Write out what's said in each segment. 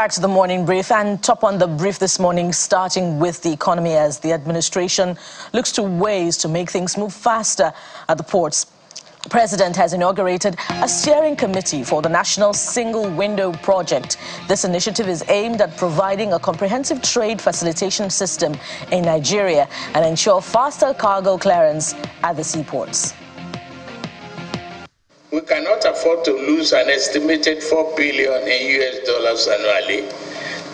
Back to the morning brief. And top on the brief this morning, starting with the economy as the administration looks to ways to make things move faster at the ports. The president has inaugurated a steering committee for the National Single Window Project. This initiative is aimed at providing a comprehensive trade facilitation system in Nigeria and ensure faster cargo clearance at the seaports. We cannot afford to lose an estimated 4 billion in US dollars annually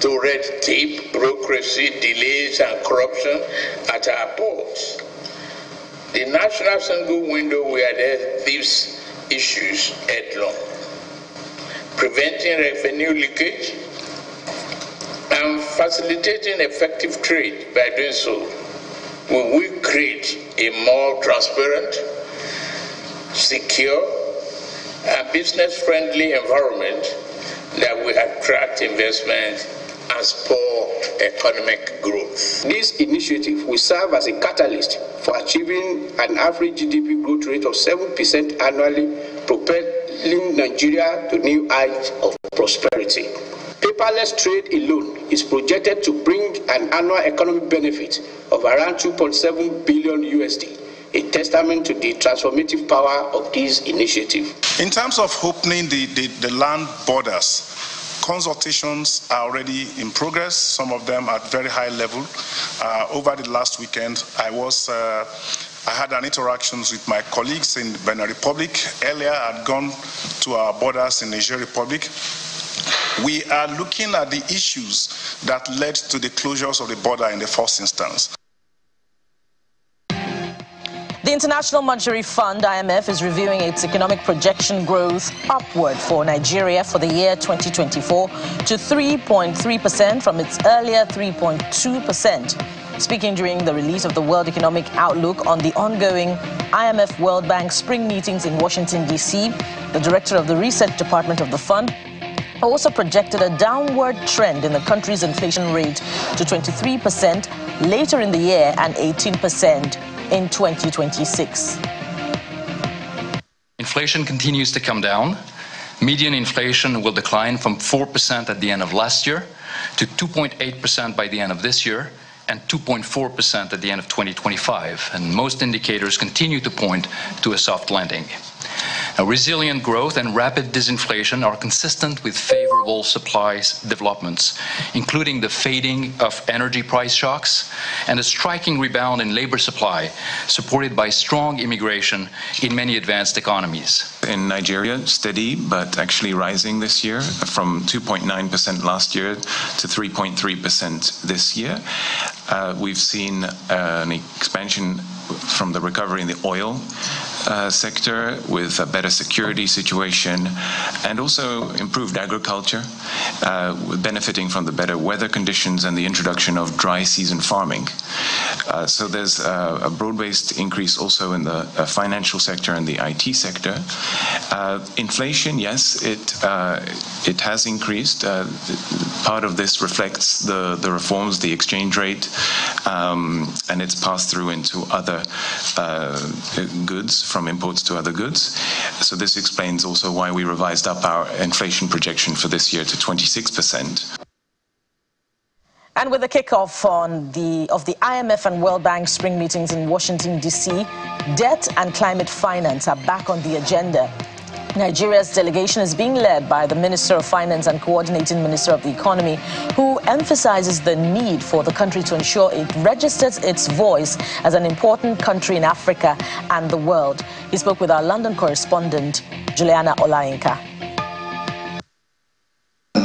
to red tape, bureaucracy, delays, and corruption at our ports. The national single window will address these issues headlong, preventing revenue leakage and facilitating effective trade by doing so. We will create a more transparent, secure, a business friendly environment that will attract investment and spur economic growth. This initiative will serve as a catalyst for achieving an average GDP growth rate of 7% annually, propelling Nigeria to new heights of prosperity. Paperless trade alone is projected to bring an annual economic benefit of around 2.7 billion USD a testament to the transformative power of this initiative. In terms of opening the, the, the land borders, consultations are already in progress, some of them at very high level. Uh, over the last weekend, I was uh, I had an interactions with my colleagues in the Benin Republic. Earlier, I'd gone to our borders in Niger Republic. We are looking at the issues that led to the closures of the border in the first instance. The International Monetary Fund, IMF, is reviewing its economic projection growth upward for Nigeria for the year 2024 to 3.3% from its earlier 3.2%. Speaking during the release of the World Economic Outlook on the ongoing IMF World Bank spring meetings in Washington, D.C., the director of the research department of the fund also projected a downward trend in the country's inflation rate to 23% later in the year and 18% in 2026. Inflation continues to come down. Median inflation will decline from 4% at the end of last year to 2.8% by the end of this year and 2.4% at the end of 2025. And most indicators continue to point to a soft landing. Resilient growth and rapid disinflation are consistent with favorable supplies developments, including the fading of energy price shocks and a striking rebound in labor supply, supported by strong immigration in many advanced economies. In Nigeria, steady but actually rising this year from 2.9% last year to 3.3% this year. Uh, we've seen uh, an expansion from the recovery in the oil uh, sector with a better security situation and also improved agriculture, uh, benefiting from the better weather conditions and the introduction of dry season farming. Uh, so there's a broad-based increase also in the uh, financial sector and the IT sector. Uh, inflation, yes, it it has increased. part of this reflects the the reforms, the exchange rate, um, and it's passed through into other goods from imports to other goods. So this explains also why we revised up our inflation projection for this year to 26%. And with the kickoff on the, of the IMF and World Bank spring meetings in Washington, D.C., debt and climate finance are back on the agenda. Nigeria's delegation is being led by the Minister of Finance and Coordinating Minister of the Economy, who emphasizes the need for the country to ensure it registers its voice as an important country in Africa and the world. He spoke with our London correspondent, Juliana Olayinka.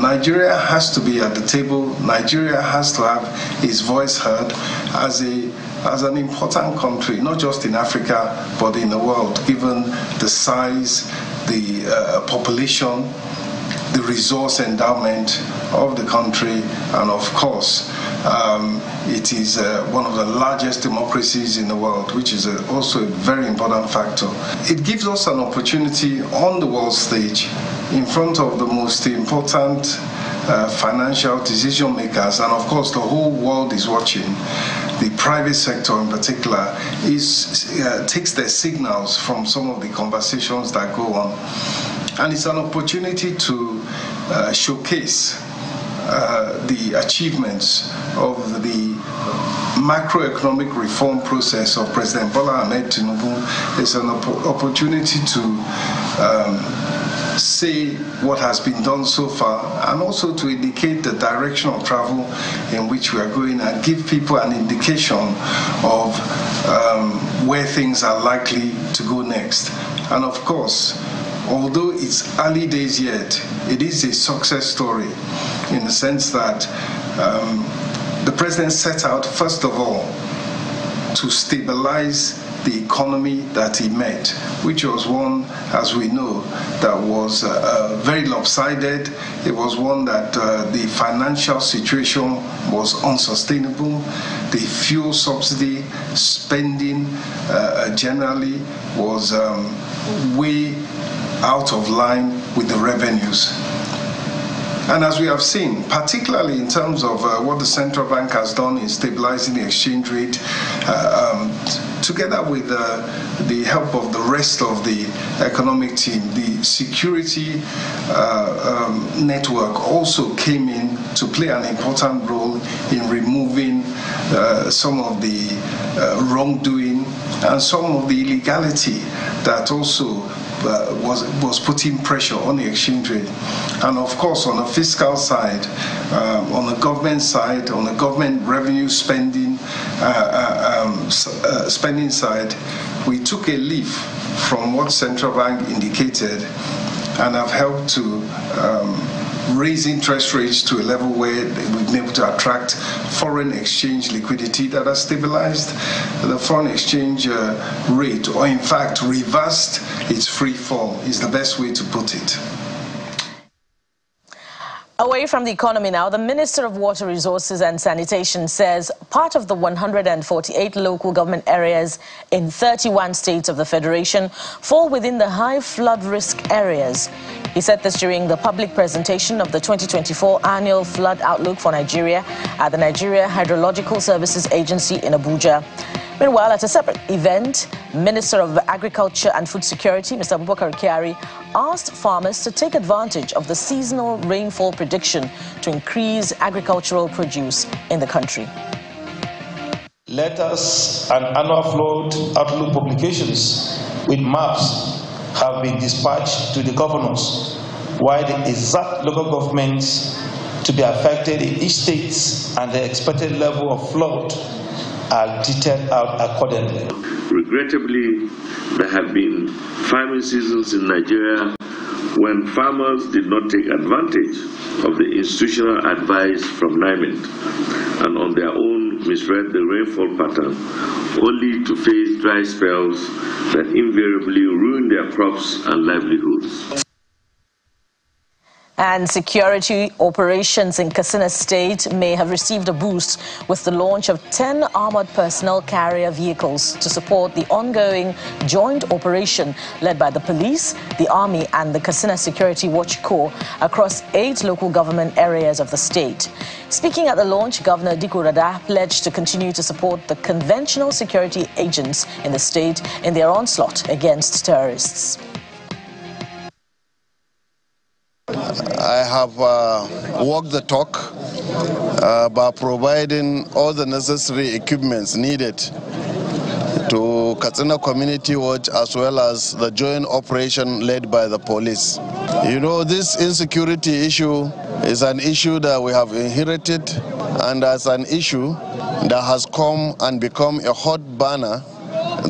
Nigeria has to be at the table. Nigeria has to have its voice heard as a as an important country, not just in Africa but in the world, given the size, the uh, population, the resource endowment of the country, and of course, um, it is uh, one of the largest democracies in the world, which is a, also a very important factor. It gives us an opportunity on the world stage in front of the most important uh, financial decision makers, and of course, the whole world is watching. The private sector, in particular, is uh, takes their signals from some of the conversations that go on, and it's an opportunity to uh, showcase uh, the achievements of the macroeconomic reform process of President Bola Ahmed Tinubu. Is an op- opportunity to um, say what has been done so far and also to indicate the direction of travel in which we are going and give people an indication of um, where things are likely to go next. And of course, although it's early days yet, it is a success story in the sense that um, the president set out, first of all, to stabilize the economy that he met, which was one, as we know, that was uh, uh, very lopsided. It was one that uh, the financial situation was unsustainable. The fuel subsidy spending uh, generally was um, way out of line with the revenues. And as we have seen, particularly in terms of uh, what the central bank has done in stabilizing the exchange rate, uh, um, together with uh, the help of the rest of the economic team, the security uh, um, network also came in to play an important role in removing uh, some of the wrongdoing and some of the illegality that also uh, was was putting pressure on the exchange rate, and of course on the fiscal side, um, on the government side, on the government revenue spending um, uh, spending side, we took a leaf from what central bank indicated, and have helped to. Um, raise interest rates to a level where we've been able to attract foreign exchange liquidity that has stabilized the foreign exchange uh, rate, or in fact reversed its free fall, is the best way to put it. Away from the economy now, the Minister of Water Resources and Sanitation says part of the 148 local government areas in 31 states of the Federation fall within the high flood risk areas. He said this during the public presentation of the 2024 Annual Flood Outlook for Nigeria at the Nigeria Hydrological Services Agency in Abuja. Meanwhile, at a separate event, Minister of Agriculture and Food Security, Mr. Abubakar Kyari, asked farmers to take advantage of the seasonal rainfall prediction to increase agricultural produce in the country. Letters and annual flood outlook publications with maps have been dispatched to the governors, while the exact local governments to be affected in each state and the expected level of flood are detailed out accordingly. Regrettably, there have been farming seasons in Nigeria when farmers did not take advantage of the institutional advice from NIMET and on their own misread the rainfall pattern, only to face dry spells that invariably ruin their crops and livelihoods. And security operations in Katsina State may have received a boost with the launch of 10 armored personnel carrier vehicles to support the ongoing joint operation led by the police, the army, and the Katsina Security Watch Corps across eight local government areas of the state. Speaking at the launch, Governor Dikko Radda pledged to continue to support the conventional security agents in the state in their onslaught against terrorists. I have uh, walked the talk uh, by providing all the necessary equipments needed to Katsina Community Watch as well as the joint operation led by the police. You know, this insecurity issue is an issue that we have inherited and as an issue that has come and become a hot banner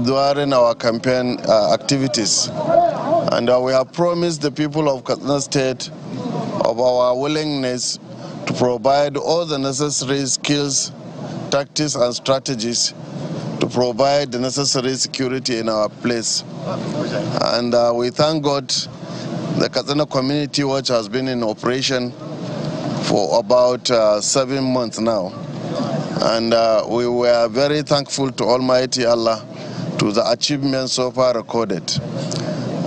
during our campaign uh, activities. And uh, we have promised the people of Katsina State of our willingness to provide all the necessary skills, tactics, and strategies to provide the necessary security in our place. And uh, we thank God the Katsina Community Watch has been in operation for about uh, seven months now. And uh, we were very thankful to Almighty Allah to the achievements so far recorded.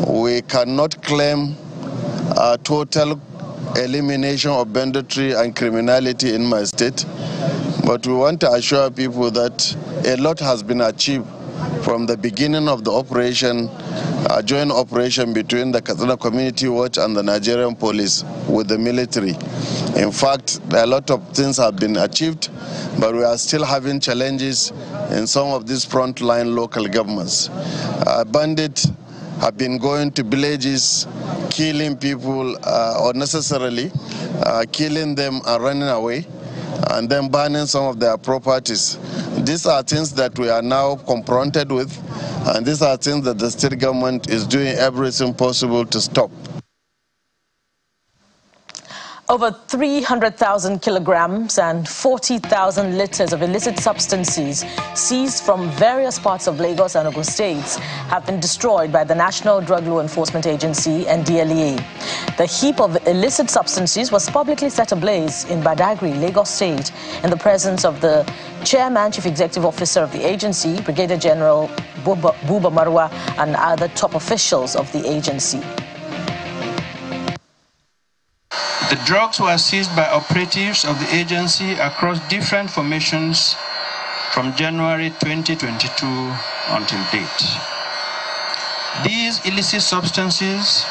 We cannot claim a total elimination of banditry and criminality in my state, but we want to assure people that a lot has been achieved from the beginning of the operation, a joint operation between the Katsina Community Watch and the Nigerian police with the military. In fact, a lot of things have been achieved, but we are still having challenges in some of these frontline local governments. Uh, bandits have been going to villages, killing people uh, unnecessarily, uh, killing them and running away, and then burning some of their properties. These are things that we are now confronted with, and these are things that the state government is doing everything possible to stop. Over 300,000 kilograms and 40,000 liters of illicit substances seized from various parts of Lagos and Ogun states have been destroyed by the National Drug Law Enforcement Agency NDLEA. The heap of illicit substances was publicly set ablaze in Badagry, Lagos State, in the presence of the Chairman, Chief Executive Officer of the agency, Brigadier General Buba, Buba Marwa, and other top officials of the agency. The drugs were seized by operatives of the agency across different formations from January 2022 until date. These illicit substances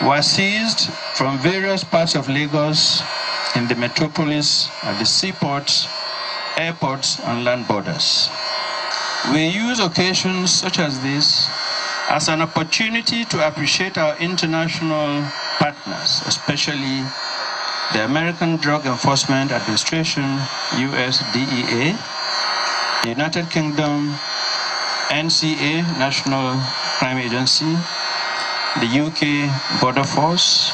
were seized from various parts of Lagos in the metropolis at the seaports, airports, and land borders. We use occasions such as this as an opportunity to appreciate our international partners, especially the American Drug Enforcement Administration, US DEA, the United Kingdom NCA, National Crime Agency, the UK Border Force,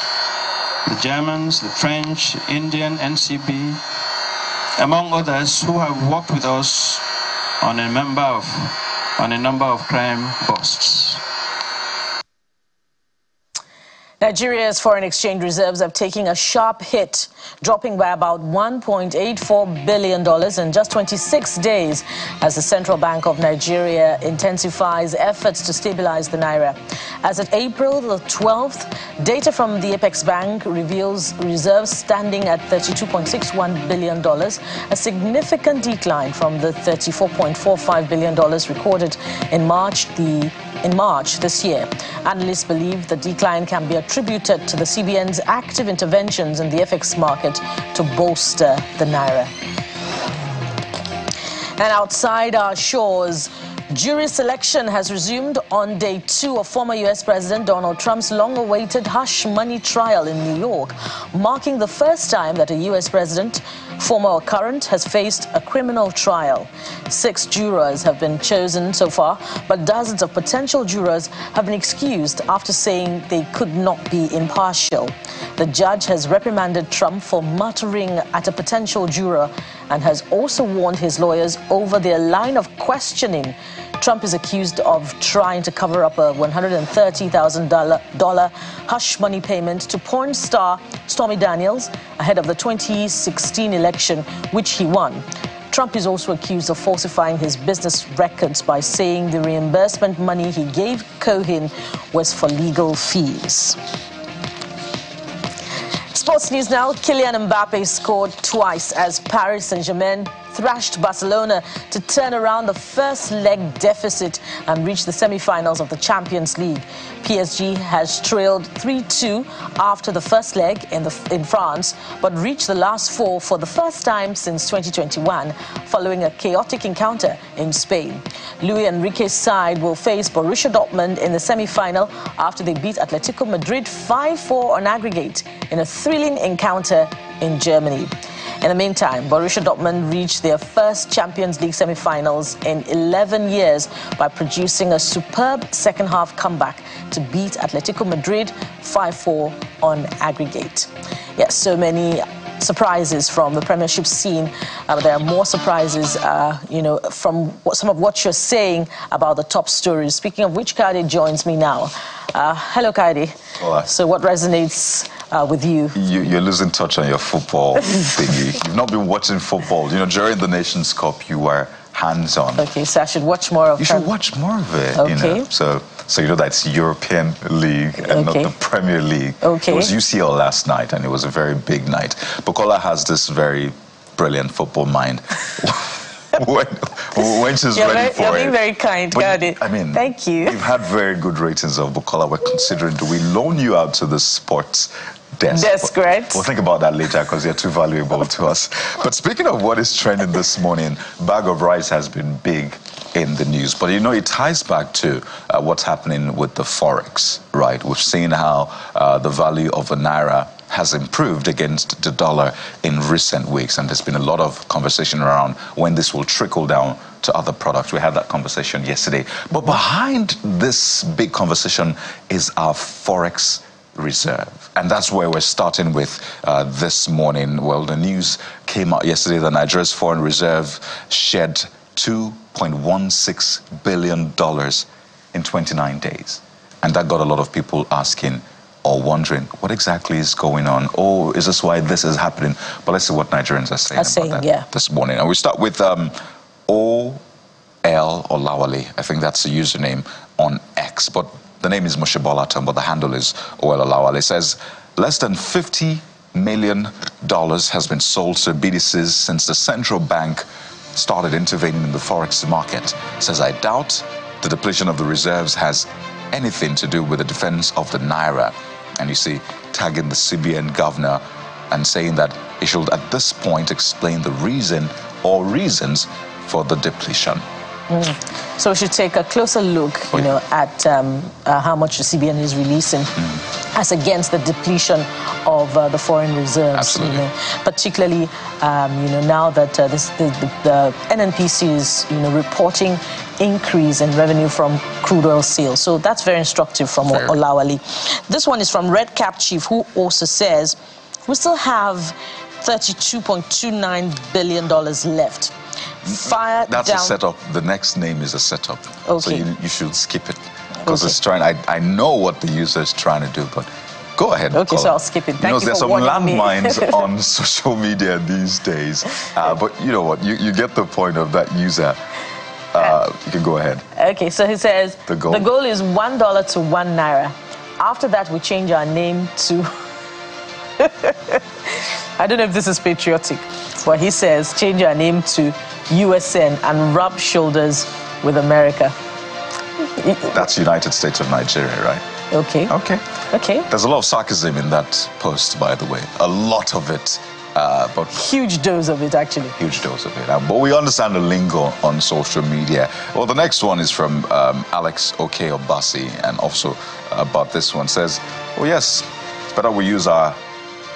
the Germans, the French, Indian NCB, among others who have worked with us on a number of, on a number of crime busts. Nigeria's foreign exchange reserves have taken a sharp hit, dropping by about $1.84 billion in just 26 days as the Central Bank of Nigeria intensifies efforts to stabilize the naira. As of April the 12th, data from the Apex Bank reveals reserves standing at $32.61 billion, a significant decline from the $34.45 billion recorded in March the in March this year. Analysts believe the decline can be attributed to the CBN's active interventions in the FX market to bolster the naira. And outside our shores, Jury selection has resumed on day two of former U.S. President Donald Trump's long awaited hush money trial in New York, marking the first time that a U.S. president, former or current, has faced a criminal trial. Six jurors have been chosen so far, but dozens of potential jurors have been excused after saying they could not be impartial. The judge has reprimanded Trump for muttering at a potential juror and has also warned his lawyers over their line of questioning Trump is accused of trying to cover up a $130,000 hush money payment to porn star Stormy Daniels ahead of the 2016 election, which he won. Trump is also accused of falsifying his business records by saying the reimbursement money he gave Cohen was for legal fees. Sports news now. Kylian Mbappe scored twice as Paris Saint-Germain thrashed Barcelona to turn around the first leg deficit and reach the semi-finals of the Champions League. PSG has trailed 3-2 after the first leg in, the, in France, but reached the last four for the first time since 2021, following a chaotic encounter in Spain. Luis Enrique's side will face Borussia Dortmund in the semi-final after they beat Atletico Madrid 5-4 on aggregate in a thrilling encounter in Germany. In the meantime, Borussia Dortmund reached their first Champions League semi-finals in 11 years by producing a superb second-half comeback to beat Atletico Madrid 5-4 on aggregate. Yes, so many surprises from the Premiership scene. Uh, there are more surprises, uh, you know, from what, some of what you're saying about the top stories. Speaking of which, Kadi joins me now. Uh, hello, Kadi. So, what resonates uh, with you? you? are losing touch on your football thingy. You've not been watching football. You know, during the Nations Cup, you were hands-on. Okay, so I should watch more of. You should watch more of it. Okay. You know? So, so you know that's European League and Okay. not the Premier League. Okay. It was UCL last night, and it was a very big night. Bukola has this very brilliant football mind. when, when she's you're ready very, for you're it. being very kind, Gadi. I mean, thank you. You've had very good ratings of Bukola. We're considering do we loan you out to the sports desk? Desk, But right? We'll think about that later because they're too valuable to us. But speaking of what is trending this morning, bag of rice has been big in the news. But you know, it ties back to uh, what's happening with the forex, right? We've seen how uh, the value of the naira has improved against the dollar in recent weeks, and there's been a lot of conversation around when this will trickle down to other products. We had that conversation yesterday. But behind this big conversation is our forex reserve. And that's where we're starting with uh, this morning. Well, the news came out yesterday that Nigeria's foreign reserve shed $2.16 billion in 29 days. And that got a lot of people asking or wondering what exactly is going on. Oh, is this why this is happening? But let's see what Nigerians are saying about saying, that yeah. this morning. And we start with um, O L Olawale. I think that's the username on X. But the name is Moshe but the handle is O L Olawale. Says less than 50 million dollars has been sold to BDCs since the central bank started intervening in the forex market. Says I doubt the depletion of the reserves has anything to do with the defense of the naira. And you see, tagging the CBN governor and saying that he should at this point explain the reason or reasons for the depletion. Mm. So we should take a closer look, you know, at um, uh, how much the CBN is releasing as against the depletion of uh, the foreign reserves. Absolutely. You know, particularly, um, you know, now that uh, this, the, the, the NNPC is, you know, reporting increase in revenue from crude oil sales. So that's very instructive from Very. Olawale. This one is from Red Cap Chief, who also says we still have $32.29 billion left. Fire That's down. a setup. The next name is a setup. So you, you should skip it. Because Okay. it's trying, I, I know what the user is trying to do, but go ahead. Okay, so. I'll skip it. Thank you know, you there's some landmines on social media these days. Uh, but you know what? You, you get the point of that user. Uh, you can go ahead. Okay, so he says the goal, The goal. is one dollar to one naira. After that, we change our name to. I don't know if this is patriotic, but he says change our name to USN and rub shoulders with America. That's United States of Nigeria, right? Okay. Okay. Okay. There's a lot of sarcasm in that post, by the way. A lot of it. Uh, but Huge dose of it, actually. huge dose of it. Uh, but we understand the lingo on social media. Well, the next one is from um, Alex OK Obasi, and also about this one says, "Oh yes, it's better we use our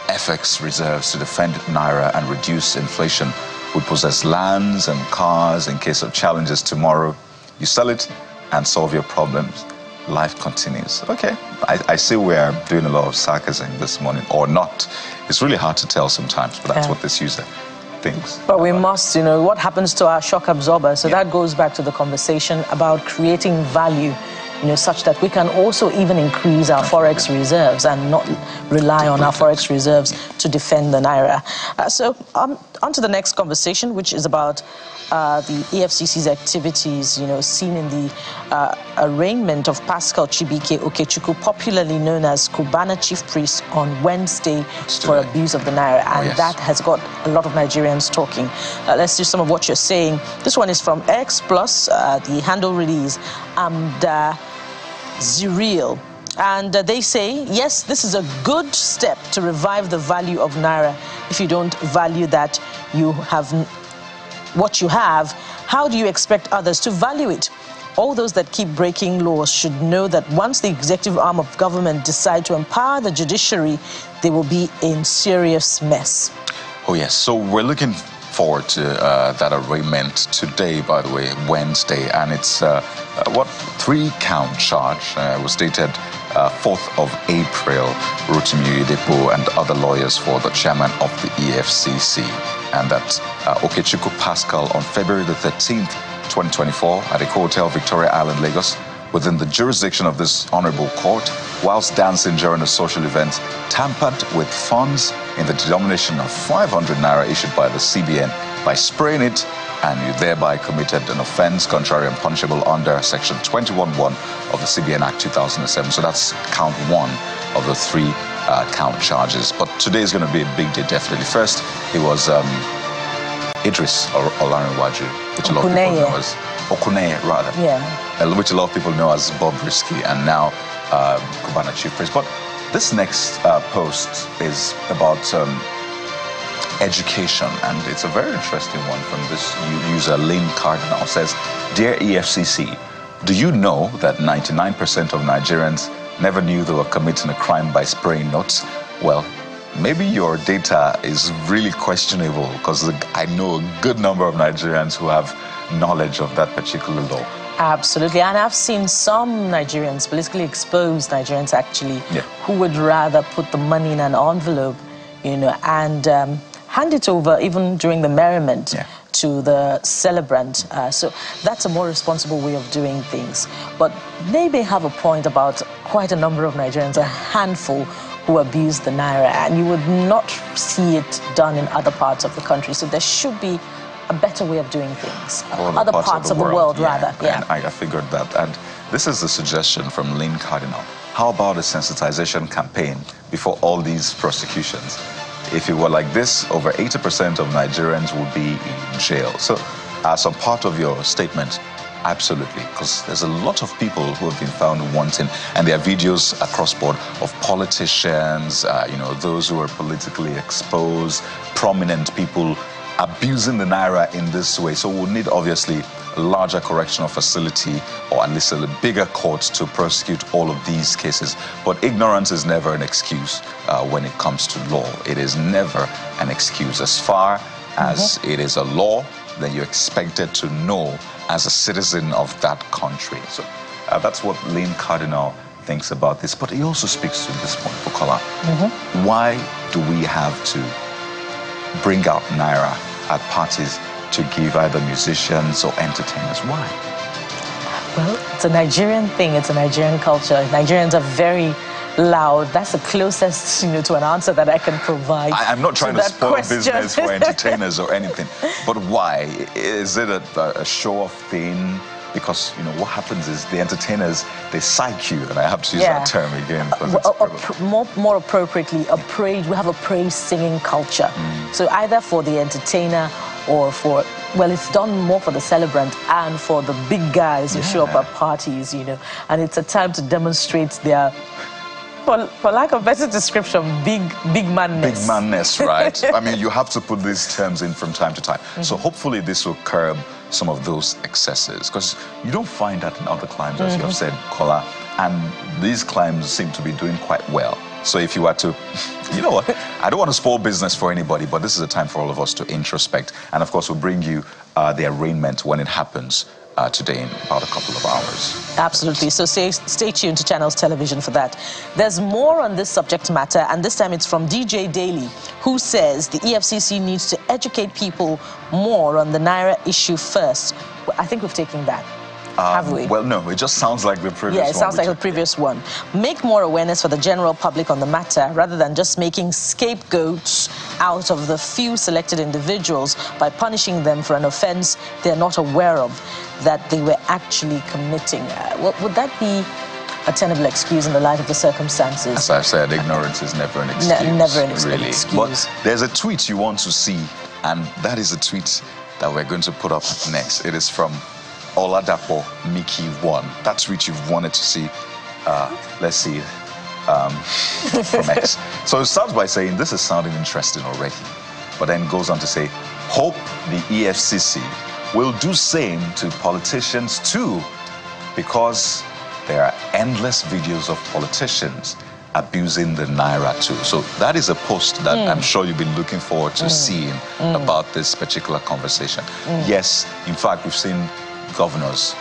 FX reserves to defend naira and reduce inflation. We possess lands and cars in case of challenges tomorrow. You sell it and solve your problems." Life continues. Okay, I, I see we are doing a lot of sarcasm this morning, or not. It's really hard to tell sometimes, but that's Yeah. what this user thinks. But we must, you know, what happens to our shock absorber? So that goes back to the conversation about creating value, you know, such that we can also even increase our forex reserves and not rely on our forex reserves to defend the naira. Uh, so um, on to the next conversation, which is about uh, the EFCC's activities, you know, seen in the uh, arraignment of Pascal Chibuike Okechukwu, popularly known as Cubana Chief Priest, on Wednesday for abuse of the naira, and yes. that has got a lot of Nigerians talking. Uh, let's do some of what you're saying. This one is from X Plus, uh, the handle release, Amda Zuriel. And uh, they say, yes, this is a good step to revive the value of Naira. If you don't value that, you have what you have, how do you expect others to value it? All those that keep breaking laws should know that once the executive arm of government decide to empower the judiciary, they will be in serious mess. Oh, yes. So we're looking forward to uh, that arraignment today, by the way, Wednesday. And it's uh, uh, what three count charge uh, was dated uh, 4th of April. Rotimi Oyedepo and other lawyers for the chairman of the EFCC. And that uh, Okechukwu Pascal on February the 13th, 2024, at a hotel, Victoria Island, Lagos, within the jurisdiction of this honorable court, whilst dancing during a social event, tampered with funds in the denomination of 500 naira issued by the CBN by spraying it, and you thereby committed an offense contrary and punishable under Section 21.1 of the CBN Act 2007. So that's count one of the three uh, count charges. But today is going to be a big day, definitely. First, it was um, Idris Ol- Olanrewaju which a lot of people know as Okuneye, rather. Yeah. Which a lot of people know as Bobrisky, and now uh, Cubana Chief Priest. But this next uh, post is about um, education, and it's a very interesting one from this user, Lynn Cardinal. Says, Dear EFCC, do you know that 99% of Nigerians never knew they were committing a crime by spraying nuts? Well, maybe your data is really questionable because I know a good number of Nigerians who have knowledge of that particular law. Absolutely. And I've seen some Nigerians, politically exposed Nigerians actually, yeah. who would rather put the money in an envelope, you know, and um, hand it over even during the merriment. Yeah to the celebrant. Uh, so that's a more responsible way of doing things. But they may have a point about quite a number of Nigerians, a handful who abuse the naira, and you would not see it done in other parts of the country. So there should be a better way of doing things. Other, other parts, parts, of the, world, world, yeah. rather. Yeah. And I figured that. And this is a suggestion from Lynn Cardinal. How about a sensitization campaign before all these prosecutions? If it were like this, over 80% of Nigerians would be in jail. So, as a part of your statement, Absolutely, because there's a lot of people who have been found wanting, and there are videos across board of politicians, uh, you know, those who are politically exposed, prominent people abusing the naira in this way. So we'll need obviously a larger correctional facility or at least a bigger court to prosecute all of these cases. But ignorance is never an excuse uh, when it comes to law. It is never an excuse. As far as mm-hmm. it is a law, then you're expected to know as a citizen of that country. So uh, that's what Lynn Cardinal thinks about this. But he also speaks to this point, Bukola. Mm-hmm. Why do we have to bring out Naira at parties to give either musicians or entertainers? Why? Well, it's a Nigerian thing. It's a Nigerian culture. Nigerians are very loud. That's the closest, you know, to an answer that I can provide. I, am not trying to, to spoil question. business for entertainers or anything, but why? Is it a, a show-off thing? Because you know what happens is the entertainers they psych you, and I have to use yeah. that term again. Uh, more, more appropriately, a praise. We have a praise singing culture. Mm. So either for the entertainer or for well, it's done more for the celebrant and for the big guys who yeah. show up at parties, you know. And it's a time to demonstrate their for, for lack of better description, big big manness. Big manness, right? I mean, you have to put these terms in from time to time. Mm-hmm. So hopefully this will curb some of those excesses because you don't find that in other climes, as mm-hmm. you have mm-hmm. said, Kola. And these climes seem to be doing quite well. So if you were to, you know what, I don't want to spoil business for anybody, but this is a time for all of us to introspect. And of course, we'll bring you uh, the arraignment when it happens uh, today in about a couple of hours. Absolutely. So stay, stay tuned to Channels Television for that. There's more on this subject matter, and this time it's from DJ Daly, who says the EFCC needs to educate people more on the Naira issue first. I think we've taken that. Um, have we? Well, no, it just sounds like the previous one. Yeah, it sounds like the previous one. Make more awareness for the general public on the matter rather than just making scapegoats out of the few selected individuals by punishing them for an offense they're not aware of that they were actually committing. Uh, would that be a tenable excuse in the light of the circumstances? As I said, ignorance is never an excuse. Ne never an ex really. excuse. But there's a tweet you want to see, and that is a tweet that we're going to put up next. It is from Oladapo Mickey one. That's what you've wanted to see. Uh, let's see um, from X. So it starts by saying, this is sounding interesting already. But then goes on to say, hope the EFCC will do same to politicians too, because there are endless videos of politicians abusing the naira too. So that is a post that mm. I'm sure you've been looking forward to mm. seeing mm. about this particular conversation. Mm. Yes, in fact, we've seen governors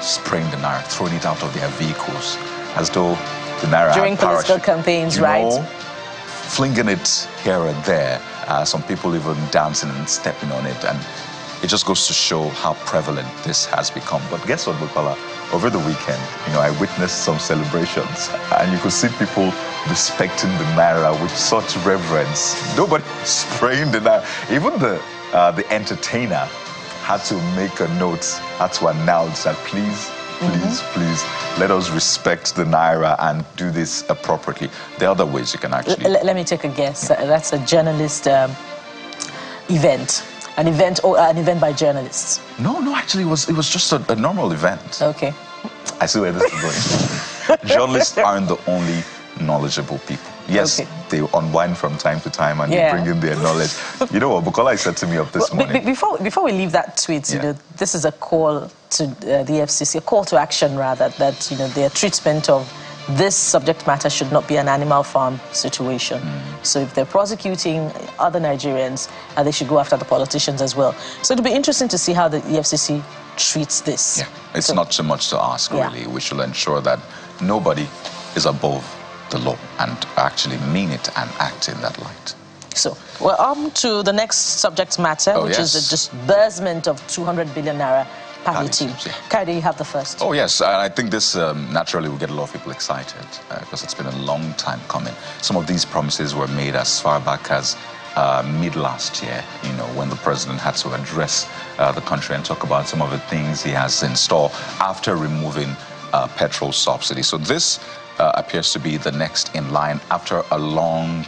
spraying the naira, throwing it out of their vehicles, as though the naira during political campaigns, you right? Know, flinging it here and there. Uh, some people even dancing and stepping on it, and it just goes to show how prevalent this has become. But guess what, Bukola? Over the weekend, you know, I witnessed some celebrations, and you could see people respecting the naira with such reverence. Nobody spraying the naira. Even the uh, the entertainer had to make a note, had to announce that please, please, mm-hmm. please let us respect the naira and do this appropriately. There are other ways you can actually. L- let me take a guess. Yeah. That's a journalist um, event. an event or an event by journalists? No, no, actually, it was it was just a, a normal event. Okay. I see where this is going. journalists aren't the only knowledgeable people. Yes, okay. they unwind from time to time and yeah. they bring in their knowledge. you know what Bukola said to me up this well, morning? before, before we leave that tweet, yeah. you know, this is a call to uh, the FCC, a call to action rather, that you know their treatment of this subject matter should not be an animal farm situation. Mm. So if they're prosecuting other Nigerians, uh, they should go after the politicians as well. So it'll be interesting to see how the EFCC treats this. Yeah, it's so, not too much to ask, really. Yeah. We should ensure that nobody is above the law and actually mean it and act in that light. So, we're on to the next subject matter, oh, which yes. is the disbursement of 200 billion naira. Yeah. Kaide, you have the first. Oh, yes. I think this um, naturally will get a lot of people excited because uh, it's been a long time coming. Some of these promises were made as far back as uh, mid last year, you know, when the president had to address uh, the country and talk about some of the things he has in store after removing uh, petrol subsidy. So this uh, appears to be the next in line after a long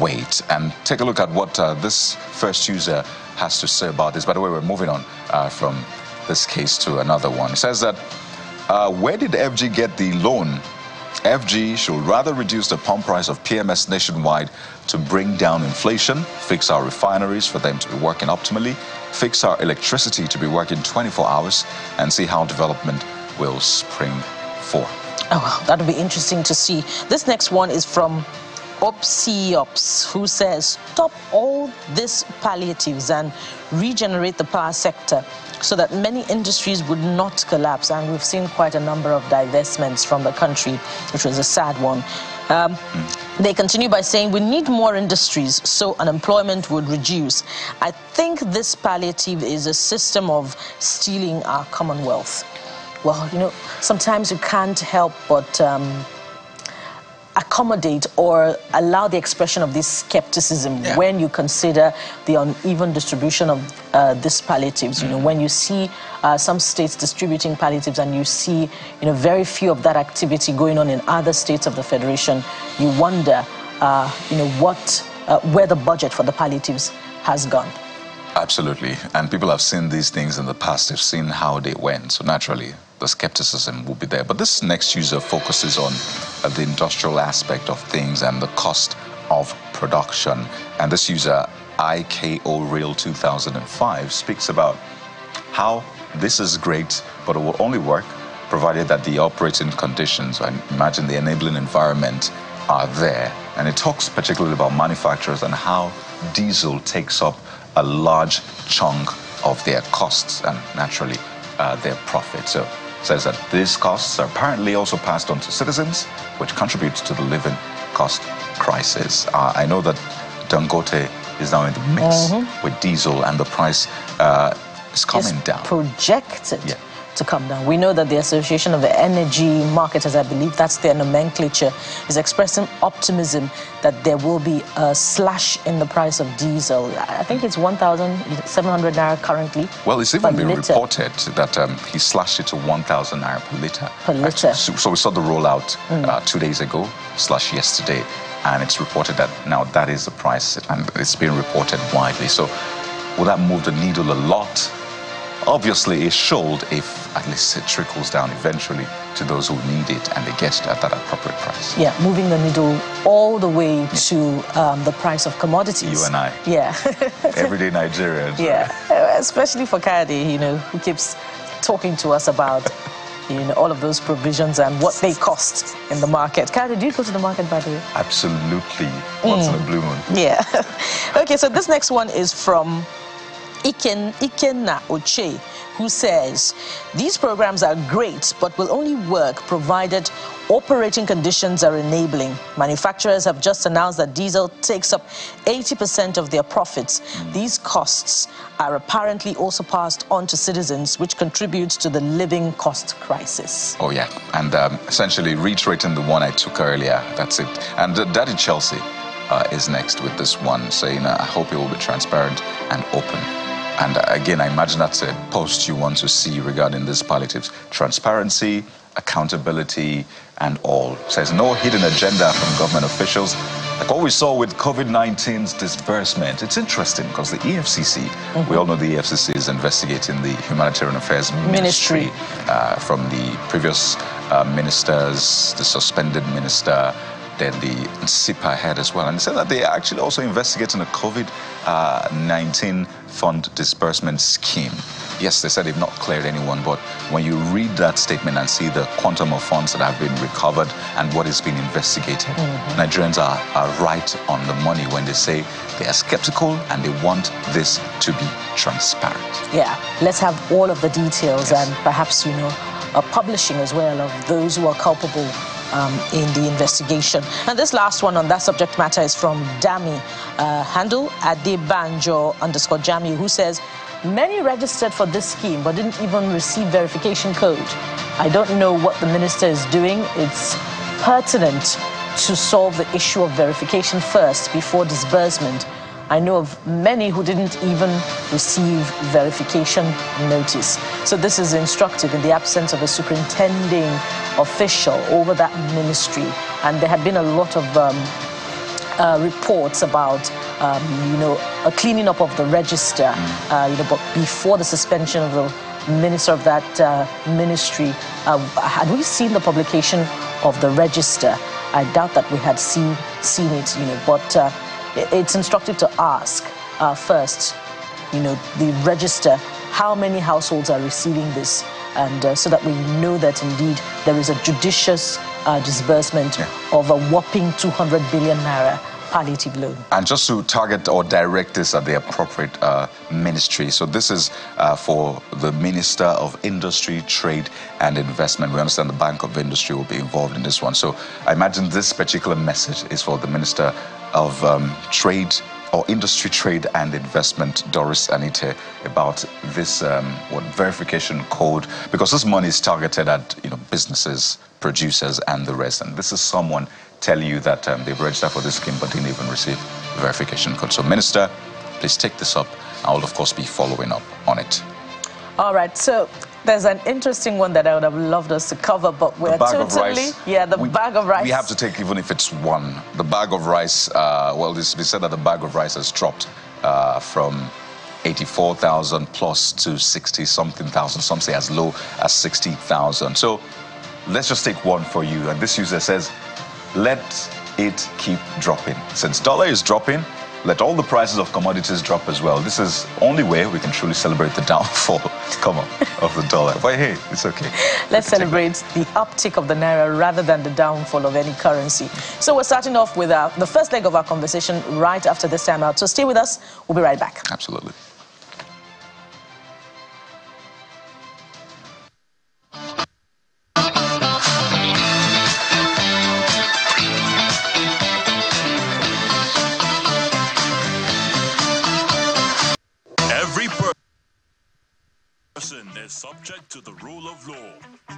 wait. And take a look at what uh, this first user has to say about this. By the way, we're moving on uh, from this case to another one. It says that uh, where did FG get the loan? FG should rather reduce the pump price of PMS nationwide to bring down inflation, fix our refineries for them to be working optimally, fix our electricity to be working 24 hours, and see how development will spring forth. Oh, well, that'll be interesting to see. This next one is from Opsiops, who says, stop all these palliatives and regenerate the power sector so that many industries would not collapse. And we've seen quite a number of divestments from the country, which was a sad one. Um, they continue by saying we need more industries so unemployment would reduce. I think this palliative is a system of stealing our commonwealth. Well, you know, sometimes you can't help but um, accommodate or allow the expression of this skepticism yeah. when you consider the uneven distribution of uh, these palliatives. You know, mm. when you see uh, some states distributing palliatives and you see, you know, very few of that activity going on in other states of the federation, you wonder, uh, you know, what, uh, where the budget for the palliatives has gone. Absolutely, and people have seen these things in the past. They've seen how they went, so naturally the skepticism will be there. But this next user focuses on uh, the industrial aspect of things and the cost of production. And this user, IKO Real 2005, speaks about how this is great, but it will only work provided that the operating conditions, I imagine the enabling environment, are there. And it talks particularly about manufacturers and how diesel takes up a large chunk of their costs and naturally uh, their profit. So says that these costs are apparently also passed on to citizens, which contributes to the living cost crisis. Uh, I know that Dangote is now in the mix mm-hmm. with diesel, and the price uh, is coming it's down. Projected. Yeah to come down. We know that the Association of the Energy Marketers, I believe that's their nomenclature, is expressing optimism that there will be a slash in the price of diesel. I think it's 1,700 naira currently. Well, it's even been liter. reported that um, he slashed it to 1,000 naira per liter. Per liter. So, so, we saw the rollout mm. uh, two days ago, slash yesterday, and it's reported that now that is the price, and it's been reported widely. So will that move the needle a lot? Obviously, it should if at least it trickles down eventually to those who need it and they get it at that appropriate price. Yeah, moving the needle all the way yeah. to um, the price of commodities. You and I. Yeah. Everyday Nigerians. Yeah, right? especially for Kadi, you know, who keeps talking to us about you know, all of those provisions and what they cost in the market. Kaide, do you go to the market, by the way? Absolutely. Once mm. in a blue moon. Yeah. okay, so this next one is from Iken, Ikenna Oche, who says, These programs are great, but will only work provided operating conditions are enabling. Manufacturers have just announced that diesel takes up 80% of their profits. These costs are apparently also passed on to citizens, which contributes to the living cost crisis. Oh, yeah. And um, essentially reiterating the one I took earlier, that's it. And uh, Daddy Chelsea uh, is next with this one, saying, uh, I hope it will be transparent and open. And again, I imagine that's a post you want to see regarding these palliatives. Transparency, accountability, and all. Says no hidden agenda from government officials. like what we saw with COVID-19's disbursement. It's interesting because the EFCC, mm-hmm. we all know the EFCC is investigating the Humanitarian Affairs Ministry, Ministry. Uh, from the previous uh, ministers, the suspended minister, then the SIPA head as well. And they said that they are actually also investigating a COVID uh, 19 fund disbursement scheme. Yes, they said they've not cleared anyone, but when you read that statement and see the quantum of funds that have been recovered and what is being investigated, mm-hmm. Nigerians are, are right on the money when they say they are skeptical and they want this to be transparent. Yeah, let's have all of the details yes. and perhaps, you know, a publishing as well of those who are culpable um, in the investigation. And this last one on that subject matter is from Dami uh, handle Adebanjo underscore Jami, who says, Many registered for this scheme but didn't even receive verification code. I don't know what the minister is doing. It's pertinent to solve the issue of verification first before disbursement. I know of many who didn't even receive verification notice. So this is instructive in the absence of a superintending official over that ministry. And there have been a lot of um, uh, reports about, um, you know, a cleaning up of the register, uh, you know, but before the suspension of the minister of that uh, ministry, uh, had we seen the publication of the register? I doubt that we had seen seen it, you know, but uh, it's instructive to ask uh, first, you know, the register, how many households are receiving this, and uh, so that we know that indeed there is a judicious uh, disbursement yeah. of a whopping 200 billion naira palliative loan. And just to target or direct this at the appropriate uh, ministry. So this is uh, for the Minister of Industry, Trade and Investment. We understand the Bank of Industry will be involved in this one. So I imagine this particular message is for the Minister of um, Trade or Industry, Trade and Investment, Doris Anite, about this um, what verification code, because this money is targeted at you know businesses, producers, and the rest. And this is someone telling you that um, they've registered for this scheme but didn't even receive verification code. So, Minister, please take this up. I will, of course, be following up on it. All right. So there's an interesting one that I would have loved us to cover, but we're totally yeah the we, bag of rice. We have to take even if it's one. The bag of rice. Uh, well, it's been said that the bag of rice has dropped uh, from 84,000 plus to 60 something thousand. Some say as low as 60,000. So let's just take one for you. And this user says, let it keep dropping. Since dollar is dropping, let all the prices of commodities drop as well. This is only way we can truly celebrate the downfall, come on, of the dollar. But hey, it's okay. Let's celebrate the uptick of the naira rather than the downfall of any currency. So we're starting off with uh, the first leg of our conversation right after this time out. So stay with us. We'll be right back. Absolutely. Subject to the rule of law.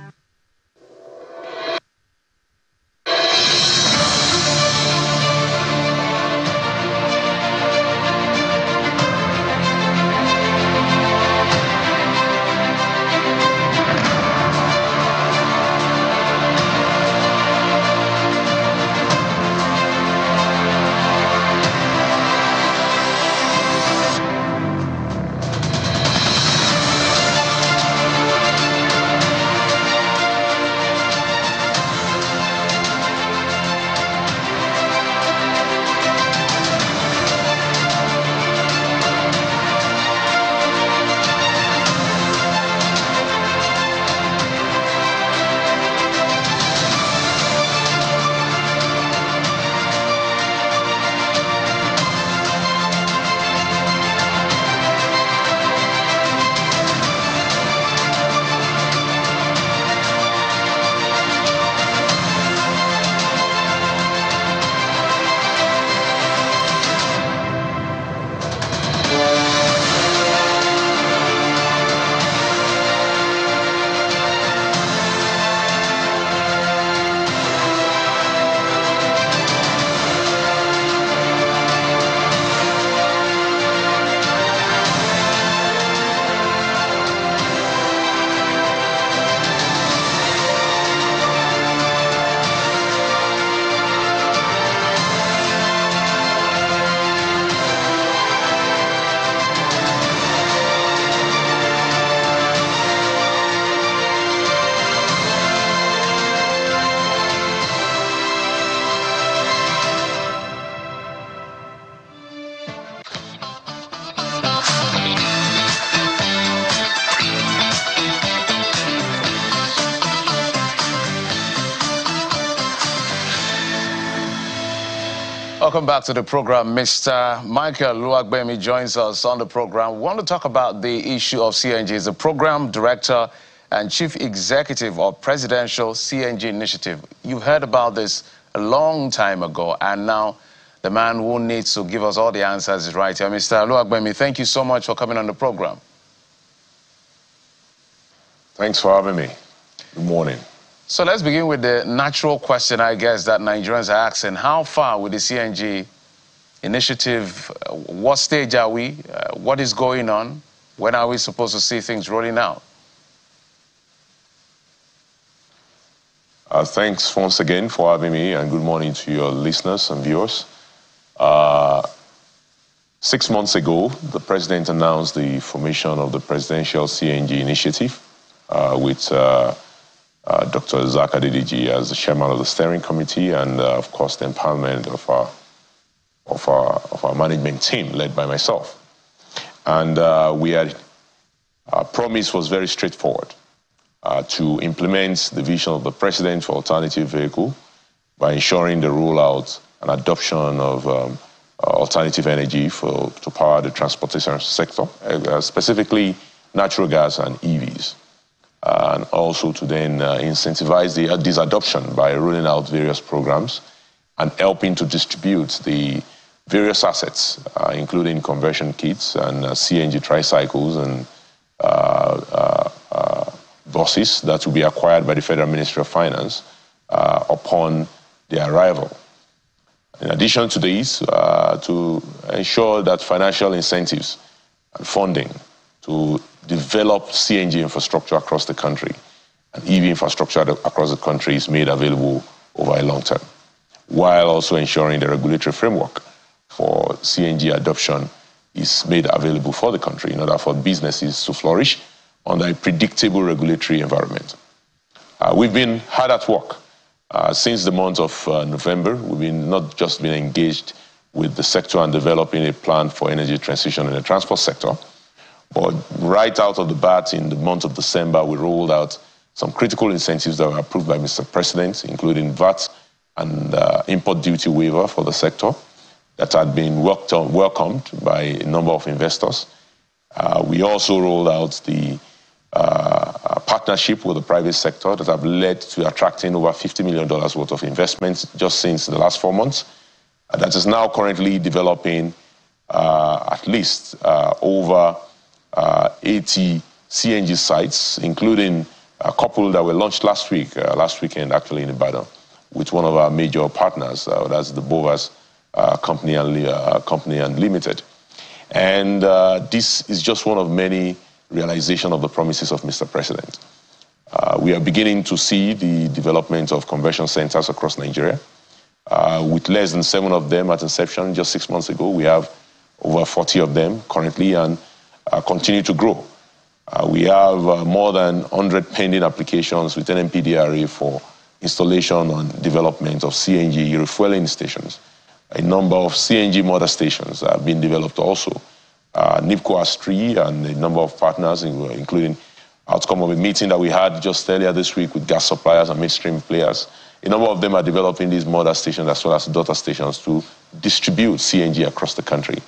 Back to the program. Mr. Michael Oluwagbemi joins us on the program. We want to talk about the issue of CNG. He's the program director and chief executive of Presidential CNG Initiative. You've heard about this a long time ago, and now the man who needs to give us all the answers is right here. Mr. Oluwagbemi, thank you so much for coming on the program. Thanks for having me. Good morning. So let's begin with the natural question, I guess, that Nigerians are asking. How far with the CNG initiative? Uh, what stage are we? Uh, what is going on? When are we supposed to see things rolling out? Uh, thanks once again for having me, and good morning to your listeners and viewers. Uh, six months ago, the president announced the formation of the Presidential CNG Initiative uh, with uh, uh, Dr. Zacch Adedeji as the chairman of the steering committee, and uh, of course, the empowerment of our, of, our, of our management team led by myself. And uh, we had, our promise was very straightforward uh, to implement the vision of the president for alternative vehicle by ensuring the rollout and adoption of um, alternative energy for, to power the transportation sector, uh, specifically natural gas and EVs and also to then uh, incentivize the, uh, this adoption by rolling out various programs and helping to distribute the various assets, uh, including conversion kits and uh, CNG tricycles and uh, uh, buses that will be acquired by the Federal Ministry of Finance upon their arrival. In addition to these, to ensure that financial incentives and funding to develop CNG infrastructure across the country and EV infrastructure across the country is made available over a long term, while also ensuring the regulatory framework for CNG adoption is made available for the country in order for businesses to flourish under a predictable regulatory environment. Uh, we've been hard at work uh, since the month of uh, November. We've been not just been engaged with the sector and developing a plan for energy transition in the transport sector, but right out of the bat, in the month of December, we rolled out some critical incentives that were approved by Mr. President, including VAT and uh, import duty waiver for the sector that had been on, welcomed by a number of investors. Uh, we also rolled out the uh, partnership with the private sector that have led to attracting over $50 million worth of investments just since the last four months. Uh, that is now currently developing uh, at least uh, over 80 CNG sites, including a couple that were launched last week, uh, last weekend actually in Ibadan, with one of our major partners, uh, that's the Bovas uh, Company, and, uh, Company and Limited. And uh, this is just one of many realization of the promises of Mr. President. we are beginning to see the development of conversion centers across Nigeria. with less than seven of them at inception just six months ago, we have over 40 of them currently, and uh, continue to grow. Uh, we have uh, more than 100 pending applications with NMDPRA for installation and development of CNG refueling stations. A number of CNG mother stations have been developed also. Uh, NIPCO has three and a number of partners, including outcome of a meeting that we had just earlier this week with gas suppliers and midstream players. A number of them are developing these mother stations as well as daughter stations to distribute CNG across the country.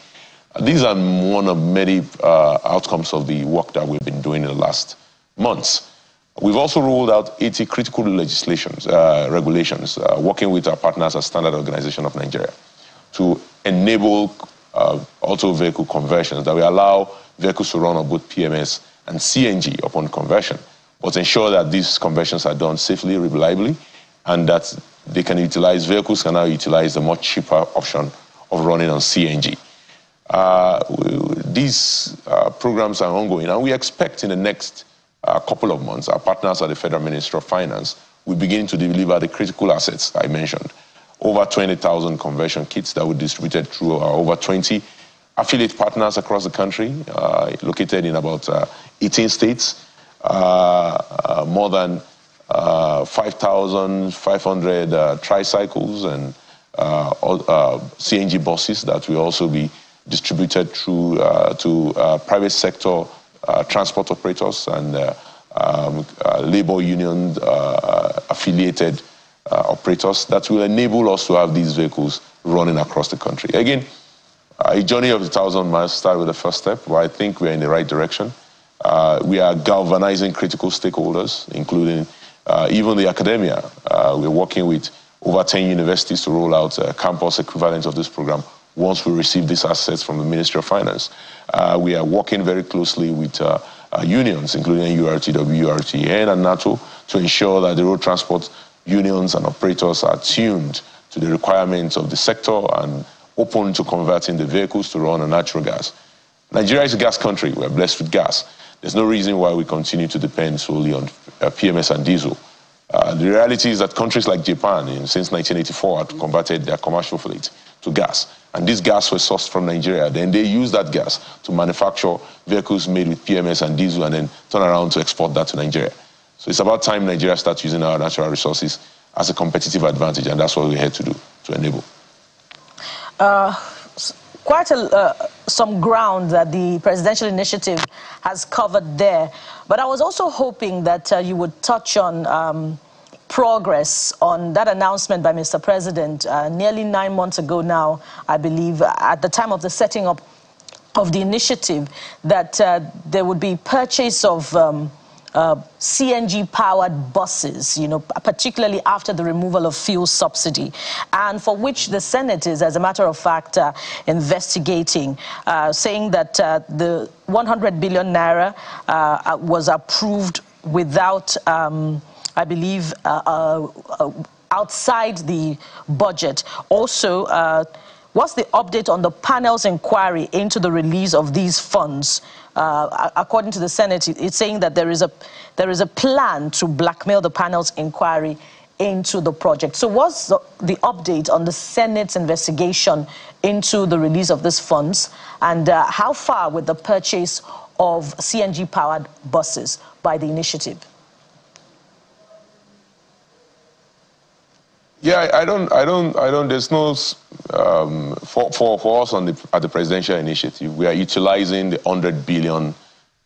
These are one of many uh, outcomes of the work that we've been doing in the last months. We've also rolled out 80 critical legislations, uh, regulations, uh, working with our partners at Standard Organization of Nigeria to enable uh, auto vehicle conversions that will allow vehicles to run on both PMS and CNG upon conversion, but ensure that these conversions are done safely, reliably, and that they can utilize, vehicles can now utilize the much cheaper option of running on CNG. Uh, these uh, programs are ongoing, and we expect in the next uh, couple of months, our partners at the Federal Ministry of Finance will begin to deliver the critical assets I mentioned. Over 20,000 conversion kits that were distributed through our over 20 affiliate partners across the country, located in about uh, 18 states, more than 5,500 tricycles and CNG buses that will also be distributed through uh, to uh, private sector uh, transport operators and um, labor union affiliated operators that will enable us to have these vehicles running across the country. Again, a journey of a thousand miles started with the first step, I think we're in the right direction. Uh, we are galvanizing critical stakeholders, including uh, even the academia. Uh, we're working with over 10 universities to roll out a campus equivalent of this program once we receive these assets from the Ministry of Finance. Uh, we are working very closely with uh, unions, including URTW, URTN, and NARTO, to ensure that the road transport unions and operators are tuned to the requirements of the sector and open to converting the vehicles to run on natural gas. Nigeria is a gas country. We're blessed with gas. There's no reason why we continue to depend solely on uh, PMS and diesel. Uh, the reality is that countries like Japan, in, since 1984, have converted their commercial fleet to gas. And this gas was sourced from Nigeria. Then they use that gas to manufacture vehicles made with PMS and diesel and then turn around to export that to Nigeria. So it's about time Nigeria starts using our natural resources as a competitive advantage, and that's what we're here to do, to enable. Uh, quite a, uh, some ground that the presidential initiative has covered there. But I was also hoping that uh, you would touch on um, progress on that announcement by Mr. President uh, nearly nine months ago now, I believe, at the time of the setting up of the initiative, that uh, there would be purchase of um, uh, CNG powered buses, you know, particularly after the removal of fuel subsidy, and for which the Senate is, as a matter of fact, uh, investigating, uh, saying that uh, the 100 billion naira uh, was approved without, um, I believe, uh, outside the budget. Also, What's the update on the panel's inquiry into the release of these funds? Uh, according to the Senate, it's saying that there is, a, there is a plan to blackmail the panel's inquiry into the project. So, what's the, the update on the Senate's investigation into the release of these funds? And uh, how far with the purchase of CNG powered buses by the initiative? Yeah, I don't, I don't, I don't. There's no um, for, for for us on the at the presidential initiative. We are utilizing the 100 billion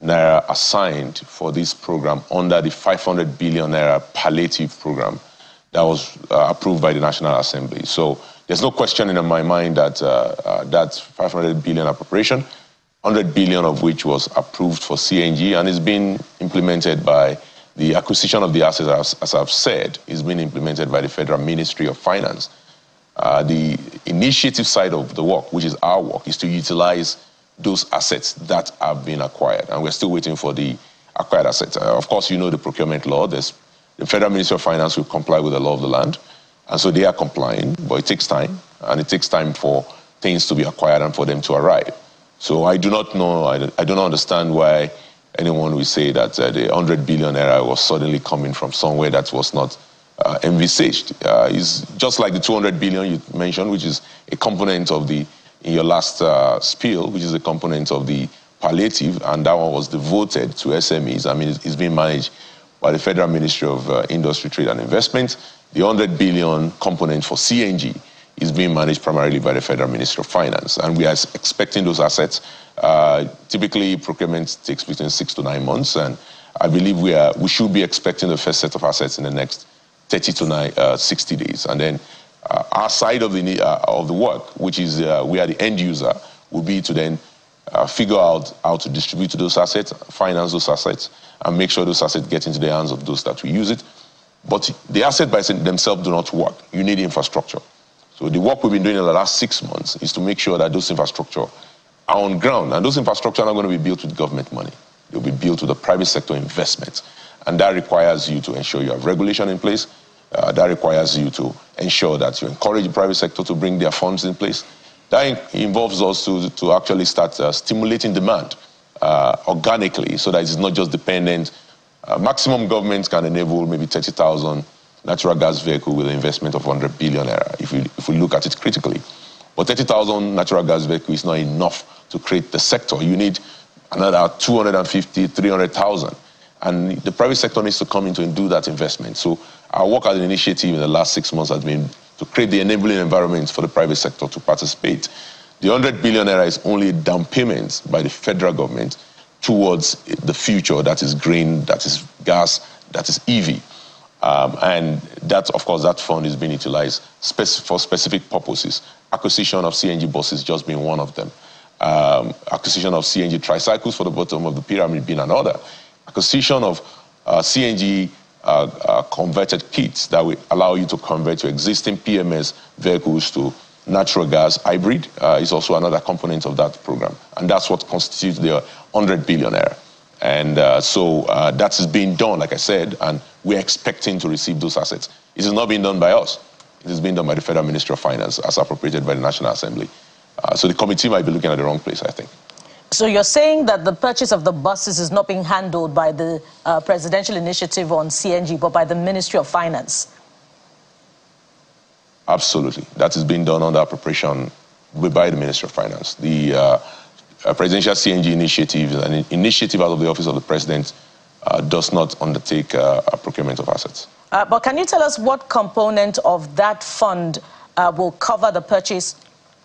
naira assigned for this program under the 500 billion naira palliative program that was uh, approved by the National Assembly. So there's no question in my mind that uh, uh, that 500 billion appropriation, 100 billion of which was approved for CNG and is being implemented by the acquisition of the assets, as, as I've said, is being implemented by the Federal Ministry of Finance. Uh, the initiative side of the work, which is our work, is to utilize those assets that have been acquired. And we're still waiting for the acquired assets. Uh, of course, you know the procurement law. There's, the Federal Ministry of Finance will comply with the law of the land. And so they are complying, but it takes time. And it takes time for things to be acquired and for them to arrive. So I do not know, I, I do not understand why anyone will say that uh, the 100 billion era was suddenly coming from somewhere that was not uh, envisaged. Uh, is just like the 200 billion you mentioned, which is a component of the, in your last uh, spiel, which is a component of the palliative, and that one was devoted to SMEs. I mean, it's, it's being managed by the Federal Ministry of uh, Industry, Trade and Investment. The 100 billion component for CNG is being managed primarily by the Federal Ministry of Finance, and we are expecting those assets uh, typically, procurement takes between six to nine months, and I believe we are we should be expecting the first set of assets in the next 30 to nine, uh, 60 days, and then uh, our side of the uh, of the work, which is uh, we are the end user, will be to then figure out how to distribute those assets, finance those assets, and make sure those assets get into the hands of those that will use it. But the assets by themselves do not work. You need infrastructure. So the work we've been doing in the last six months is to make sure that those infrastructure are on ground. And those infrastructure are not going to be built with government money. They'll be built with the private sector investment. And that requires you to ensure you have regulation in place. Uh, that requires you to ensure that you encourage the private sector to bring their funds in place. That involves us to, to actually start uh, stimulating demand uh, organically so that it's not just dependent. Uh, maximum government can enable maybe 30,000 natural gas vehicle with an investment of 100 billion naira if we, if we look at it critically. But 30,000 natural gas vehicles is not enough to create the sector. You need another 250, 300,000. And the private sector needs to come in and do that investment. So our work as an initiative in the last six months has been to create the enabling environment for the private sector to participate. The 100 billion naira is only down payment by the federal government towards the future that is green, that is gas, that is EV. Um, and that, of course, that fund is being utilized spec- for specific purposes. Acquisition of CNG buses just being one of them. Um, acquisition of CNG tricycles for the bottom of the pyramid being another. Acquisition of uh, CNG uh, uh, converted kits that will allow you to convert your existing PMS vehicles to natural gas hybrid uh, is also another component of that program. And that's what constitutes the 100 billionaire. And uh, so uh, that is being done, like I said, and we're expecting to receive those assets. It is not being done by us. It is being done by the Federal Ministry of Finance as appropriated by the National Assembly. Uh, so the committee might be looking at the wrong place, I think. So you're saying that the purchase of the buses is not being handled by the uh, presidential initiative on CNG, but by the Ministry of Finance? Absolutely. That is being done under appropriation by the Ministry of Finance. The uh, uh, presidential CNG initiative is an initiative out of the Office of the President uh, does not undertake uh, a procurement of assets. Uh, but can you tell us what component of that fund uh, will cover the purchase